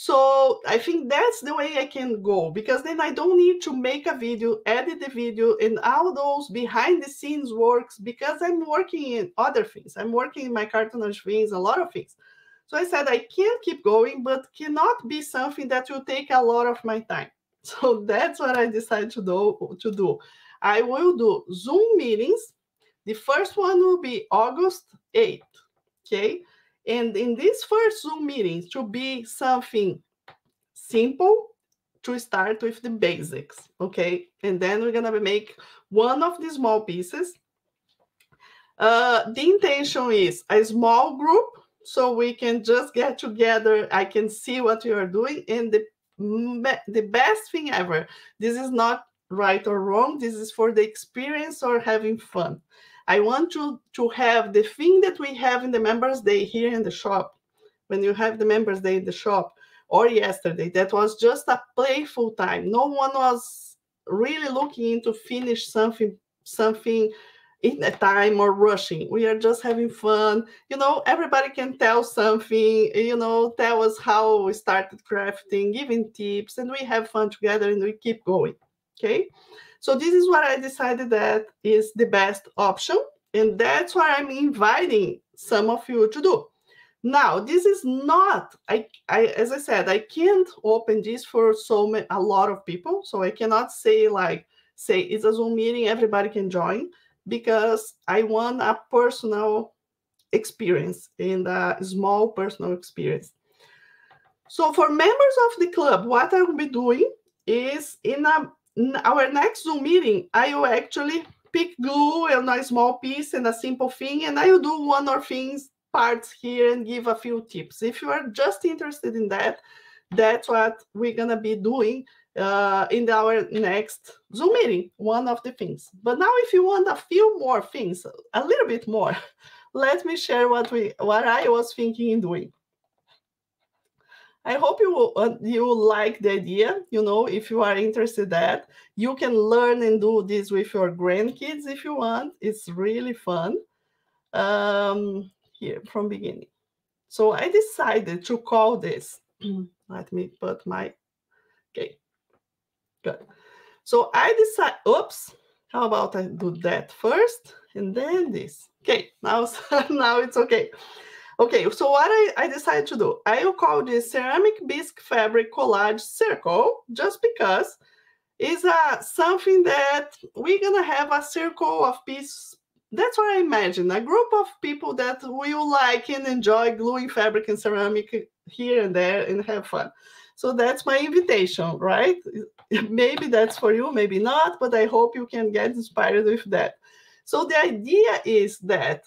S1: So I think that's the way I can go because then I don't need to make a video, edit the video, and all those behind the scenes works because I'm working in other things. I'm working in my cartonnage things, a lot of things. So I said I can keep going, but cannot be something that will take a lot of my time. So that's what I decided to do. To do. I will do Zoom meetings. The first one will be August 8th. Okay. And in this first Zoom meeting, to be something simple to start with the basics. Okay. And then we're to make one of the small pieces. Uh, the intention is a small group so we can just get together. I can see what you are doing. And the, the best thing ever, this is not right or wrong. This is for the experience or having fun. I want you to have the thing that we have in the members day here in the shop. When you have the members day in the shop or yesterday, that was just a playful time. No one was really looking into finish something something in a time or rushing. We are just having fun. You know, everybody can tell something, you know, tell us how we started crafting, giving tips, and we have fun together and we keep going. Okay. So this is what I decided that is the best option. And that's what I'm inviting some of you to do. Now, this is not, I, I as I said, I can't open this for so many, a lot of people. So I cannot say like, say it's a Zoom meeting, everybody can join because I want a personal experience and a small personal experience. So for members of the club, what I will be doing is in a our next Zoom meeting, I will actually pick glue and a small piece and a simple thing, and I will do one or things parts here and give a few tips. If you are just interested in that, that's what we're gonna be doing uh, in our next Zoom meeting, one of the things. But now if you want a few more things, a little bit more, let me share what we what I was thinking in doing. I hope you uh, you like the idea. You know, if you are interested that you can learn and do this with your grandkids if you want. It's really fun. Um, here from beginning. So I decided to call this. Let me put my okay. Good. So I decide. Oops. How about I do that first and then this? Okay. Now now it's okay. Okay, so what I, I decided to do, I will call this ceramic bisque fabric collage circle just because it's a, something that we're gonna have a circle of pieces. That's what I imagine, a group of people that will like and enjoy gluing fabric and ceramic here and there and have fun. So that's my invitation, right? Maybe that's for you, maybe not, but I hope you can get inspired with that. So the idea is that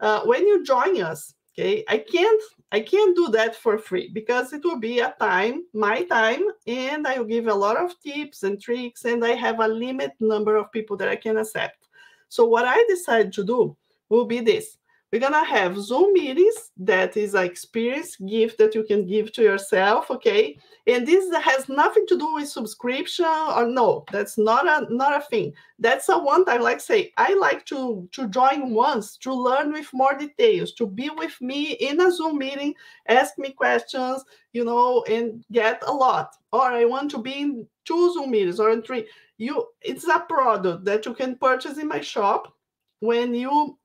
S1: uh, when you join us, okay? I can't i can't do that for free because it will be a time my time and i will give a lot of tips and tricks and i have a limit number of people that i can accept. So what i decided to do will be this we're gonna have zoom meetings that is an experience gift that you can give to yourself okay? And this has nothing to do with subscription or no that's not a not a thing. That's a one time like say i like to to join once to learn with more details to be with me in a zoom meeting ask me questions you know and get a lot. Or i want to be in two zoom meetings or in three. You it's a product that you can purchase in my shop. When you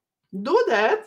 S1: do that,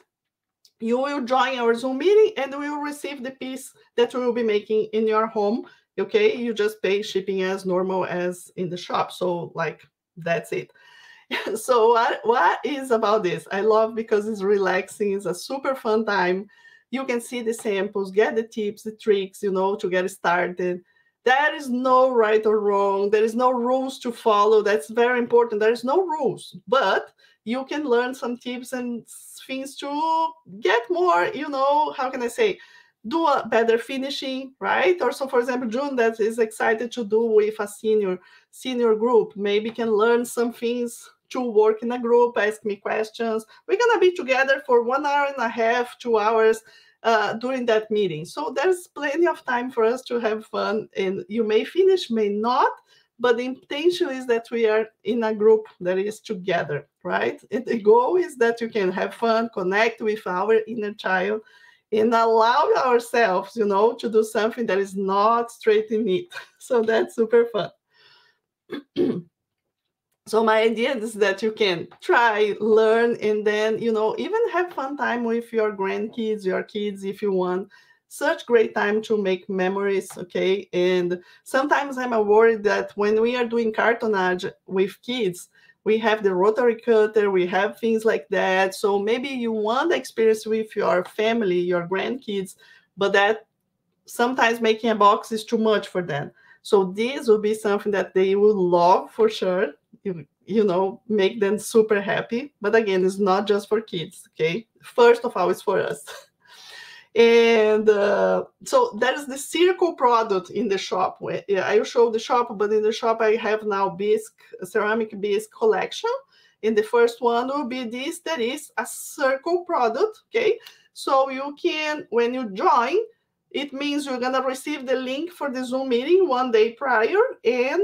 S1: you will join our Zoom meeting and we will receive the piece that we will be making in your home. Okay, you just pay shipping as normal as in the shop. So, like, that's it. so, what, what is about this? I love because it's relaxing, it's a super fun time. You can see the samples, get the tips, the tricks, you know, to get started. There is no right or wrong. There is no rules to follow. That's very important. There is no rules, but you can learn some tips and things to get more, you know, how can I say, do a better finishing, right? Or so, for example, June that is excited to do with a senior senior group, maybe can learn some things to work in a group, ask me questions. We're gonna be together for one hour and a half, two hours uh, during that meeting. So there's plenty of time for us to have fun, and you may finish, may not, but the intention is that we are in a group that is together, right? And the goal is that you can have fun, connect with our inner child, and allow ourselves, you know, to do something that is not straight in it. So that's super fun. so my idea is that you can try, learn, and then, you know, even have fun time with your grandkids, your kids, if you want such great time to make memories okay? And sometimes i'm worried that when we are doing cartonnage with kids we have the rotary cutter we have things like that. So maybe you want the experience with your family your grandkids but that sometimes making a box is too much for them. So this will be something that they will love for sure you, you know make them super happy. But again it's not just for kids okay? First of all it's for us and uh, so that is the circle product in the shop. I show the shop but in the shop i have now bisque ceramic bisque collection. And the first one will be this that is a circle product okay? So you can when you join it means you're gonna receive the link for the zoom meeting one day prior and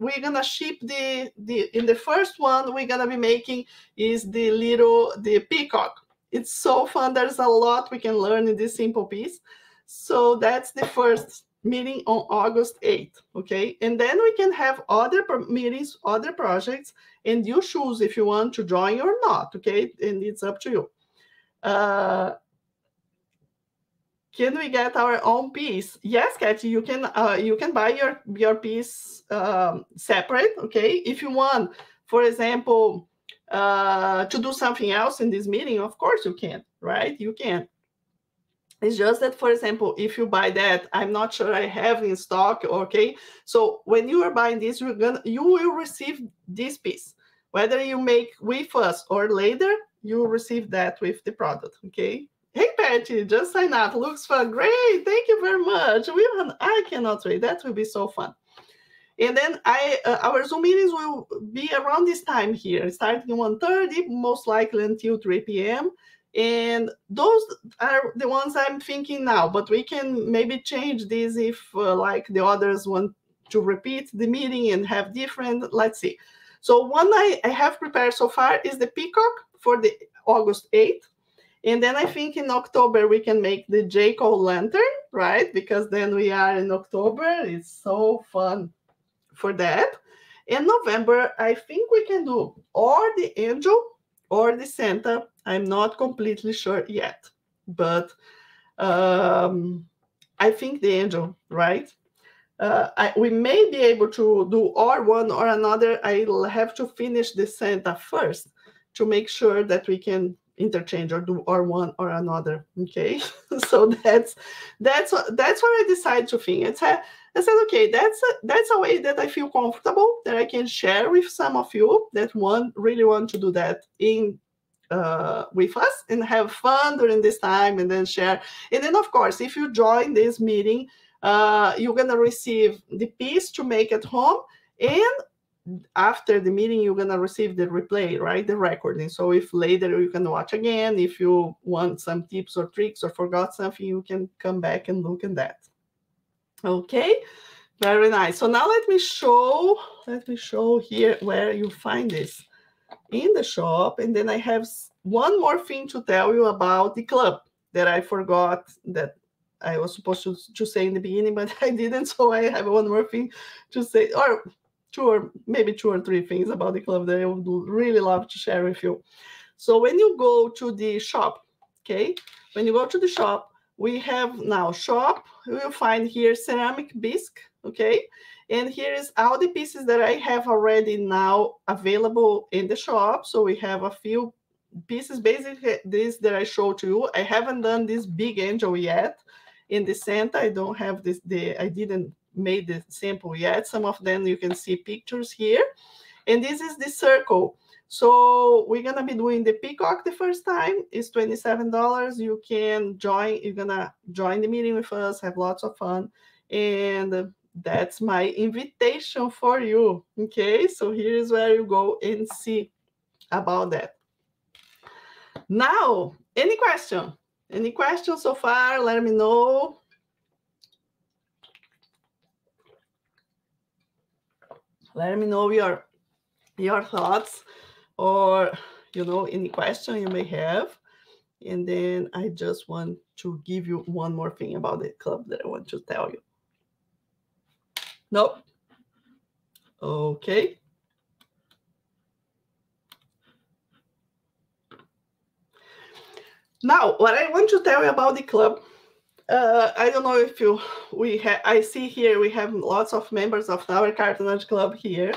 S1: we're gonna ship the the in the first one we're gonna be making is the little the peacock it's so fun. There's a lot we can learn in this simple piece. So that's the first meeting on August 8th. Okay. And then we can have other meetings, other projects, and you choose if you want to join or not. Okay. And it's up to you. Uh, can we get our own piece? Yes, Katy, you can uh, you can buy your your piece um, separate. Okay, if you want, for example, uh, to do something else in this meeting, of course you can, right? You can. It's just that, for example, if you buy that, I'm not sure I have in stock. Okay, so when you are buying this, you're gonna you will receive this piece, whether you make with us or later, you will receive that with the product. Okay. Hey Patty, just sign up. Looks fun. Great. Thank you very much. We I cannot wait. That will be so fun. And then I uh, our Zoom meetings will be around this time here, starting 1.30, most likely until 3 p.m. And those are the ones I'm thinking now, but we can maybe change this if uh, like the others want to repeat the meeting and have different, let's see. So one I, I have prepared so far is the peacock for the August 8th. And then I think in October we can make the jack-o'-lantern, right? Because then we are in October. It's so fun for that. In November, I think we can do or the angel or the Santa. I'm not completely sure yet, but um, I think the angel, right? Uh, I, we may be able to do or one or another. I'll have to finish the Santa first to make sure that we can interchange or do or one or another. Okay, so that's that's that's what I decided to think. It's a I said, okay, that's a, that's a way that I feel comfortable that I can share with some of you that want really want to do that in uh, with us and have fun during this time and then share. And then, of course, if you join this meeting, uh, you're gonna receive the piece to make at home and after the meeting you're going to receive the replay right? The recording. So if later you can watch again if you want some tips or tricks or forgot something you can come back and look at that Okay, very nice. So now let me show, let me show here where you find this in the shop. And then I have one more thing to tell you about the club that I forgot that I was supposed to, to say in the beginning, but I didn't. So I have one more thing to say. Or two or maybe two or three things about the club that I would really love to share with you. So when you go to the shop, okay, when you go to the shop, we have now shop. We will find here ceramic bisque, okay, and here is all the pieces that I have already now available in the shop. So we have a few pieces, basically this that I showed to you. I haven't done this big angel yet in the center. I don't have this, the I didn't made the sample yet. Some of them you can see pictures here. And this is the circle. So we're gonna be doing the peacock the first time. It's $27. You can join, you're gonna join the meeting with us, have lots of fun. And that's my invitation for you. Okay, so here's where you go and see about that. Now, any question? Any questions so far? Let me know. Let me know your your thoughts or you know any question you may have. And then I just want to give you one more thing about the club that I want to tell you. Nope. Okay. Now, what I want to tell you about the club, uh, I don't know if you, we have, I see here we have lots of members of our cartonnage club here.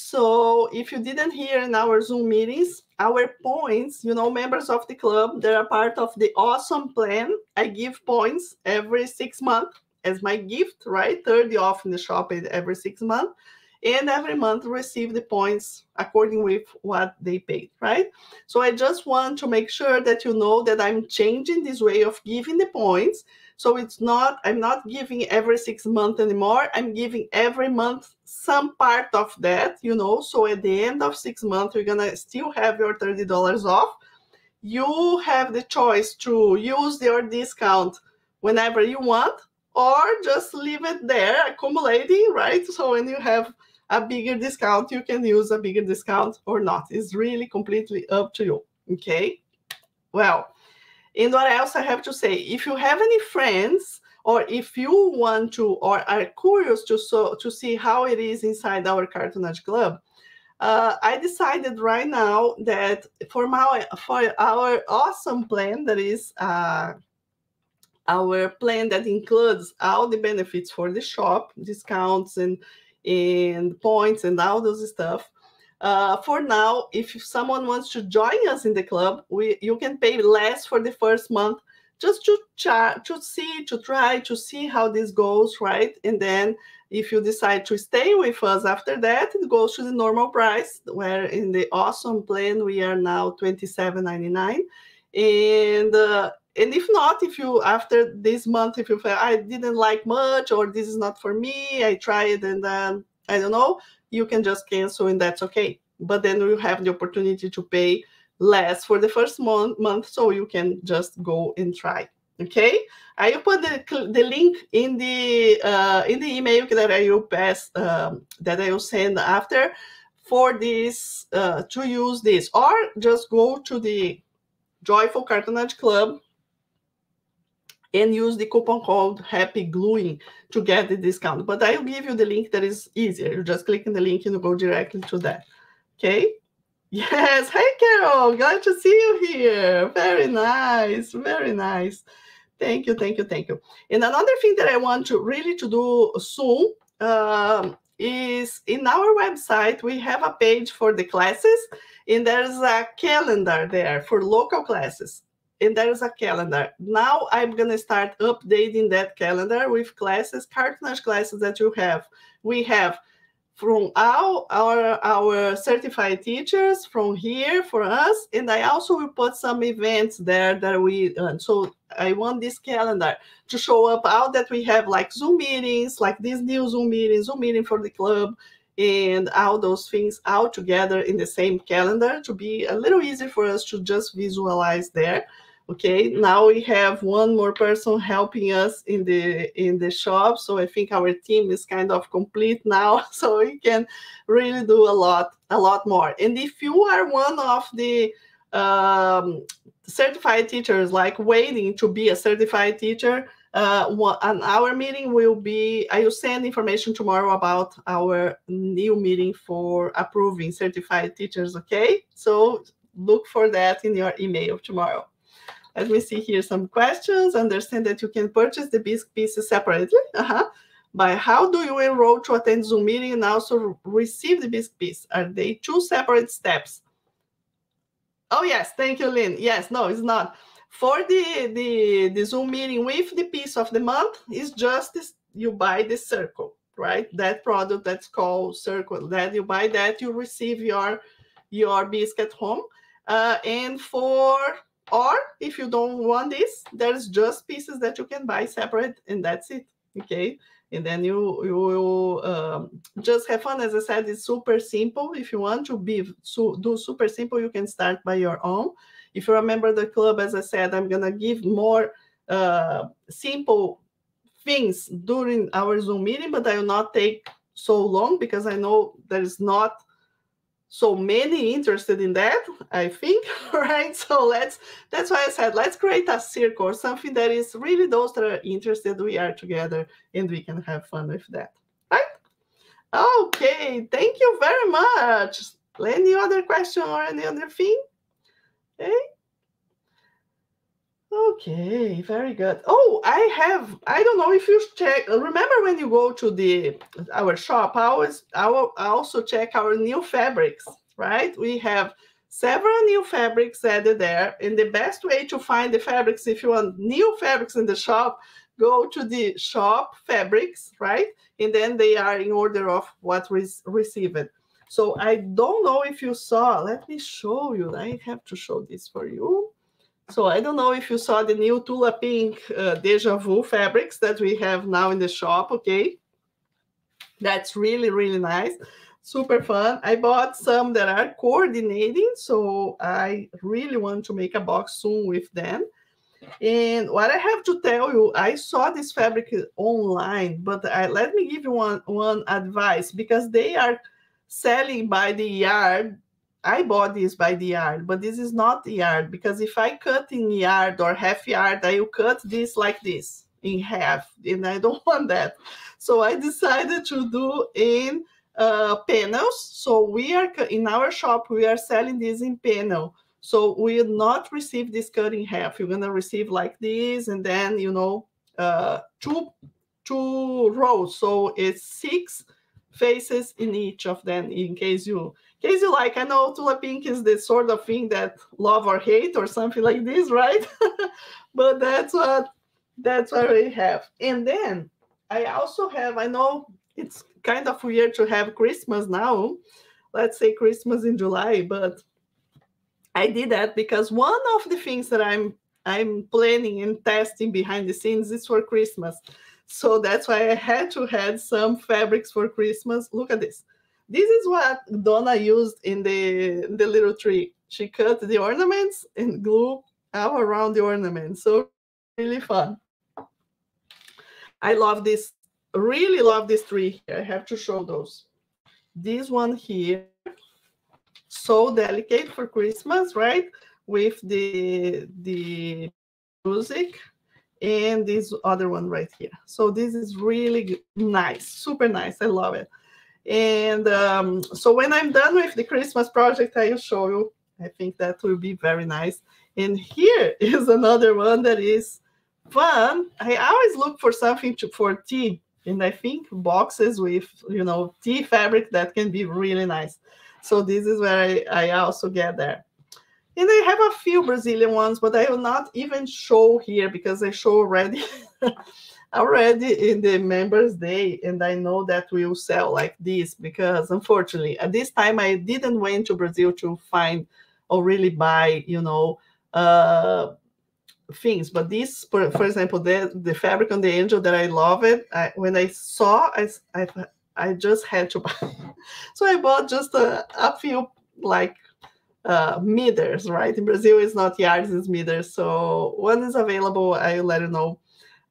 S1: So if you didn't hear in our Zoom meetings, our points, you know, members of the club, they're a part of the awesome plan. I give points every six months as my gift, right? 30 off in the shop every six months and every month receive the points according with what they paid right so i just want to make sure that you know that i'm changing this way of giving the points so it's not i'm not giving every six months anymore i'm giving every month some part of that you know so at the end of six months you're gonna still have your $30 off you have the choice to use your discount whenever you want or just leave it there accumulating right so when you have a bigger discount, you can use a bigger discount or not. It's really completely up to you. Okay. Well, and what else I have to say? If you have any friends, or if you want to, or are curious to so to see how it is inside our cartonnage club, uh, I decided right now that for my for our awesome plan that is uh, our plan that includes all the benefits for the shop, discounts and and points and all those stuff. Uh, for now, if someone wants to join us in the club, we you can pay less for the first month just to char- to see, to try to see how this goes, right? And then if you decide to stay with us after that, it goes to the normal price, where in the awesome plan we are now $27.99. And uh, and if not if you after this month if you feel i didn't like much or this is not for me i tried and then i don't know you can just cancel and that's okay. But then you have the opportunity to pay less for the first month month so you can just go and try okay? I will put the, the link in the uh, in the email that i will pass um, that i will send after for this uh, to use this. Or just go to the joyful cartonnage club and use the coupon code happy gluing to get the discount. But i'll give you the link that is easier. You just click on the link and you go directly to that. Okay? Yes. Hey carol. Glad to see you here. Very nice. Very nice. Thank you thank you thank you. And another thing that i want to really to do soon um, is in our website we have a page for the classes and there's a calendar there for local classes and there's a calendar. Now I'm gonna start updating that calendar with classes, cartonnage classes that you have. We have from our, our our certified teachers from here for us, and I also will put some events there that we uh, so I want this calendar to show up all that we have like Zoom meetings, like this new Zoom meeting, Zoom meeting for the club, and all those things all together in the same calendar to be a little easier for us to just visualize there okay now we have one more person helping us in the in the shop so i think our team is kind of complete now so we can really do a lot a lot more and if you are one of the um, certified teachers like waiting to be a certified teacher uh, one, and our meeting will be, I will send information tomorrow about our new meeting for approving certified teachers, okay? So look for that in your email tomorrow. Let me see here some questions. Understand that you can purchase the bisque pieces separately. Uh-huh. By how do you enroll to attend Zoom meeting and also receive the bisque piece? Are they two separate steps? Oh, yes. Thank you, Lynn. Yes, no, it's not. For the, the, the Zoom meeting with the piece of the month, it's just this, you buy the circle, right? That product that's called circle. That you buy that, you receive your, your bisque at home. Uh, and for or if you don't want this, there's just pieces that you can buy separate, and that's it. Okay. And then you you will um, just have fun. As I said, it's super simple. If you want to be so do super simple, you can start by your own. If you remember the club, as I said, I'm gonna give more uh, simple things during our Zoom meeting, but I will not take so long because I know there is not so many interested in that i think right? So let's that's why i said let's create a circle or something that is really those that are interested we are together and we can have fun with that right? Okay thank you very much. Any other question or any other thing? Okay Okay, very good. Oh, I have. I don't know if you check. Uh, remember when you go to the our shop? I always I will also check our new fabrics. Right, we have several new fabrics added there. And the best way to find the fabrics, if you want new fabrics in the shop, go to the shop fabrics, right? And then they are in order of what was received. So I don't know if you saw. Let me show you. I have to show this for you. So I don't know if you saw the new Tula Pink uh, Deja Vu fabrics that we have now in the shop, okay? That's really, really nice. Super fun. I bought some that are coordinating, so I really want to make a box soon with them. And what I have to tell you, I saw this fabric online, but I, let me give you one, one advice because they are selling by the yard I bought this by the yard, but this is not the yard because if I cut in yard or half yard, I will cut this like this in half, and I don't want that. So I decided to do in uh, panels. So we are in our shop, we are selling this in panel. So we will not receive this cut in half. You're gonna receive like this, and then you know uh, two two rows. So it's six faces in each of them in case you case you like, I know Tula Pink is the sort of thing that love or hate or something like this, right? but that's what that's what we have. And then I also have, I know it's kind of weird to have Christmas now. Let's say Christmas in July, but I did that because one of the things that I'm I'm planning and testing behind the scenes is for Christmas. So that's why I had to have some fabrics for Christmas. Look at this. This is what Donna used in the, the little tree. She cut the ornaments and glue around the ornaments. So really fun. I love this, really love this tree here. I have to show those. This one here, so delicate for Christmas, right? With the, the music and this other one right here. So this is really nice, super nice. I love it. And um, so when I'm done with the Christmas project, I will show you. I think that will be very nice. And here is another one that is fun. I always look for something to, for tea. And I think boxes with, you know, tea fabric that can be really nice. So this is where I, I also get there. And I have a few Brazilian ones, but I will not even show here because I show already already in the members day and i know that we will sell like this because unfortunately at this time i didn't went to brazil to find or really buy you know uh things. But this for, for example the the fabric on the angel that i love it I, when i saw i i, I just had to buy. So i bought just a, a few like uh meters right? In brazil it's not yards it's meters. So one is available i'll let you know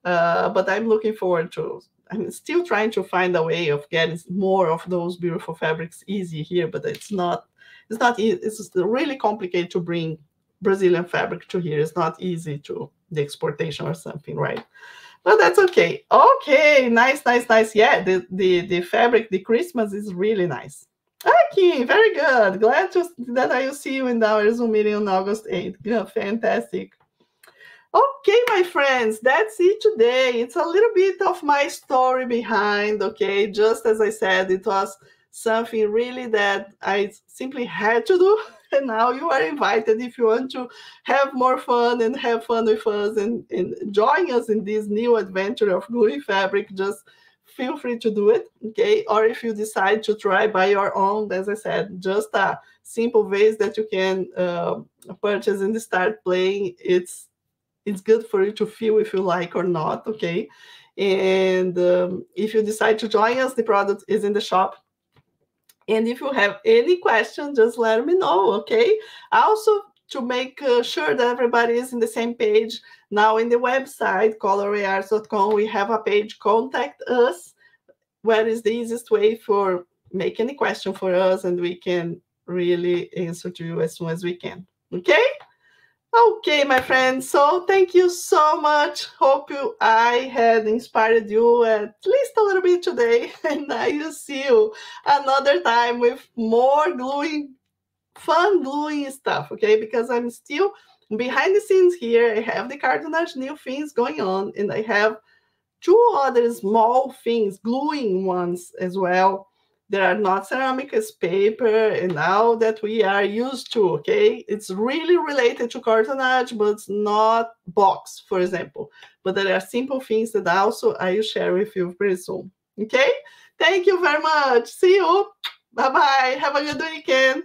S1: uh, but I'm looking forward to. I'm still trying to find a way of getting more of those beautiful fabrics easy here, but it's not. It's not. It's really complicated to bring Brazilian fabric to here. It's not easy to the exportation or something, right? But that's okay. Okay, nice, nice, nice. Yeah, the, the, the fabric, the Christmas is really nice. Okay, very good. Glad to, that I will see you in our Zoom meeting on August 8th. Yeah, fantastic. Okay, my friends, that's it today. It's a little bit of my story behind, okay? Just as I said, it was something really that I simply had to do. And now you are invited if you want to have more fun and have fun with us and, and join us in this new adventure of gluing fabric. Just feel free to do it, okay? Or if you decide to try by your own, as I said, just a simple vase that you can uh, purchase and start playing. It's it's good for you to feel if you like or not, okay? And um, if you decide to join us, the product is in the shop. And if you have any questions, just let me know, okay? Also, to make uh, sure that everybody is in the same page, now in the website, colorwayarts.com, we have a page, Contact Us, where is the easiest way for make any question for us and we can really answer to you as soon as we can, okay? Okay, my friends. So thank you so much. Hope you I had inspired you at least a little bit today. And I will see you another time with more gluing, fun gluing stuff. Okay, because I'm still behind the scenes here. I have the cartonnage new things going on, and I have two other small things, gluing ones as well there are not ceramic as paper and now that we are used to okay? It's really related to cartonnage but it's not box for example. But there are simple things that also i will share with you pretty soon okay? Thank you very much. See you. Bye bye have a good weekend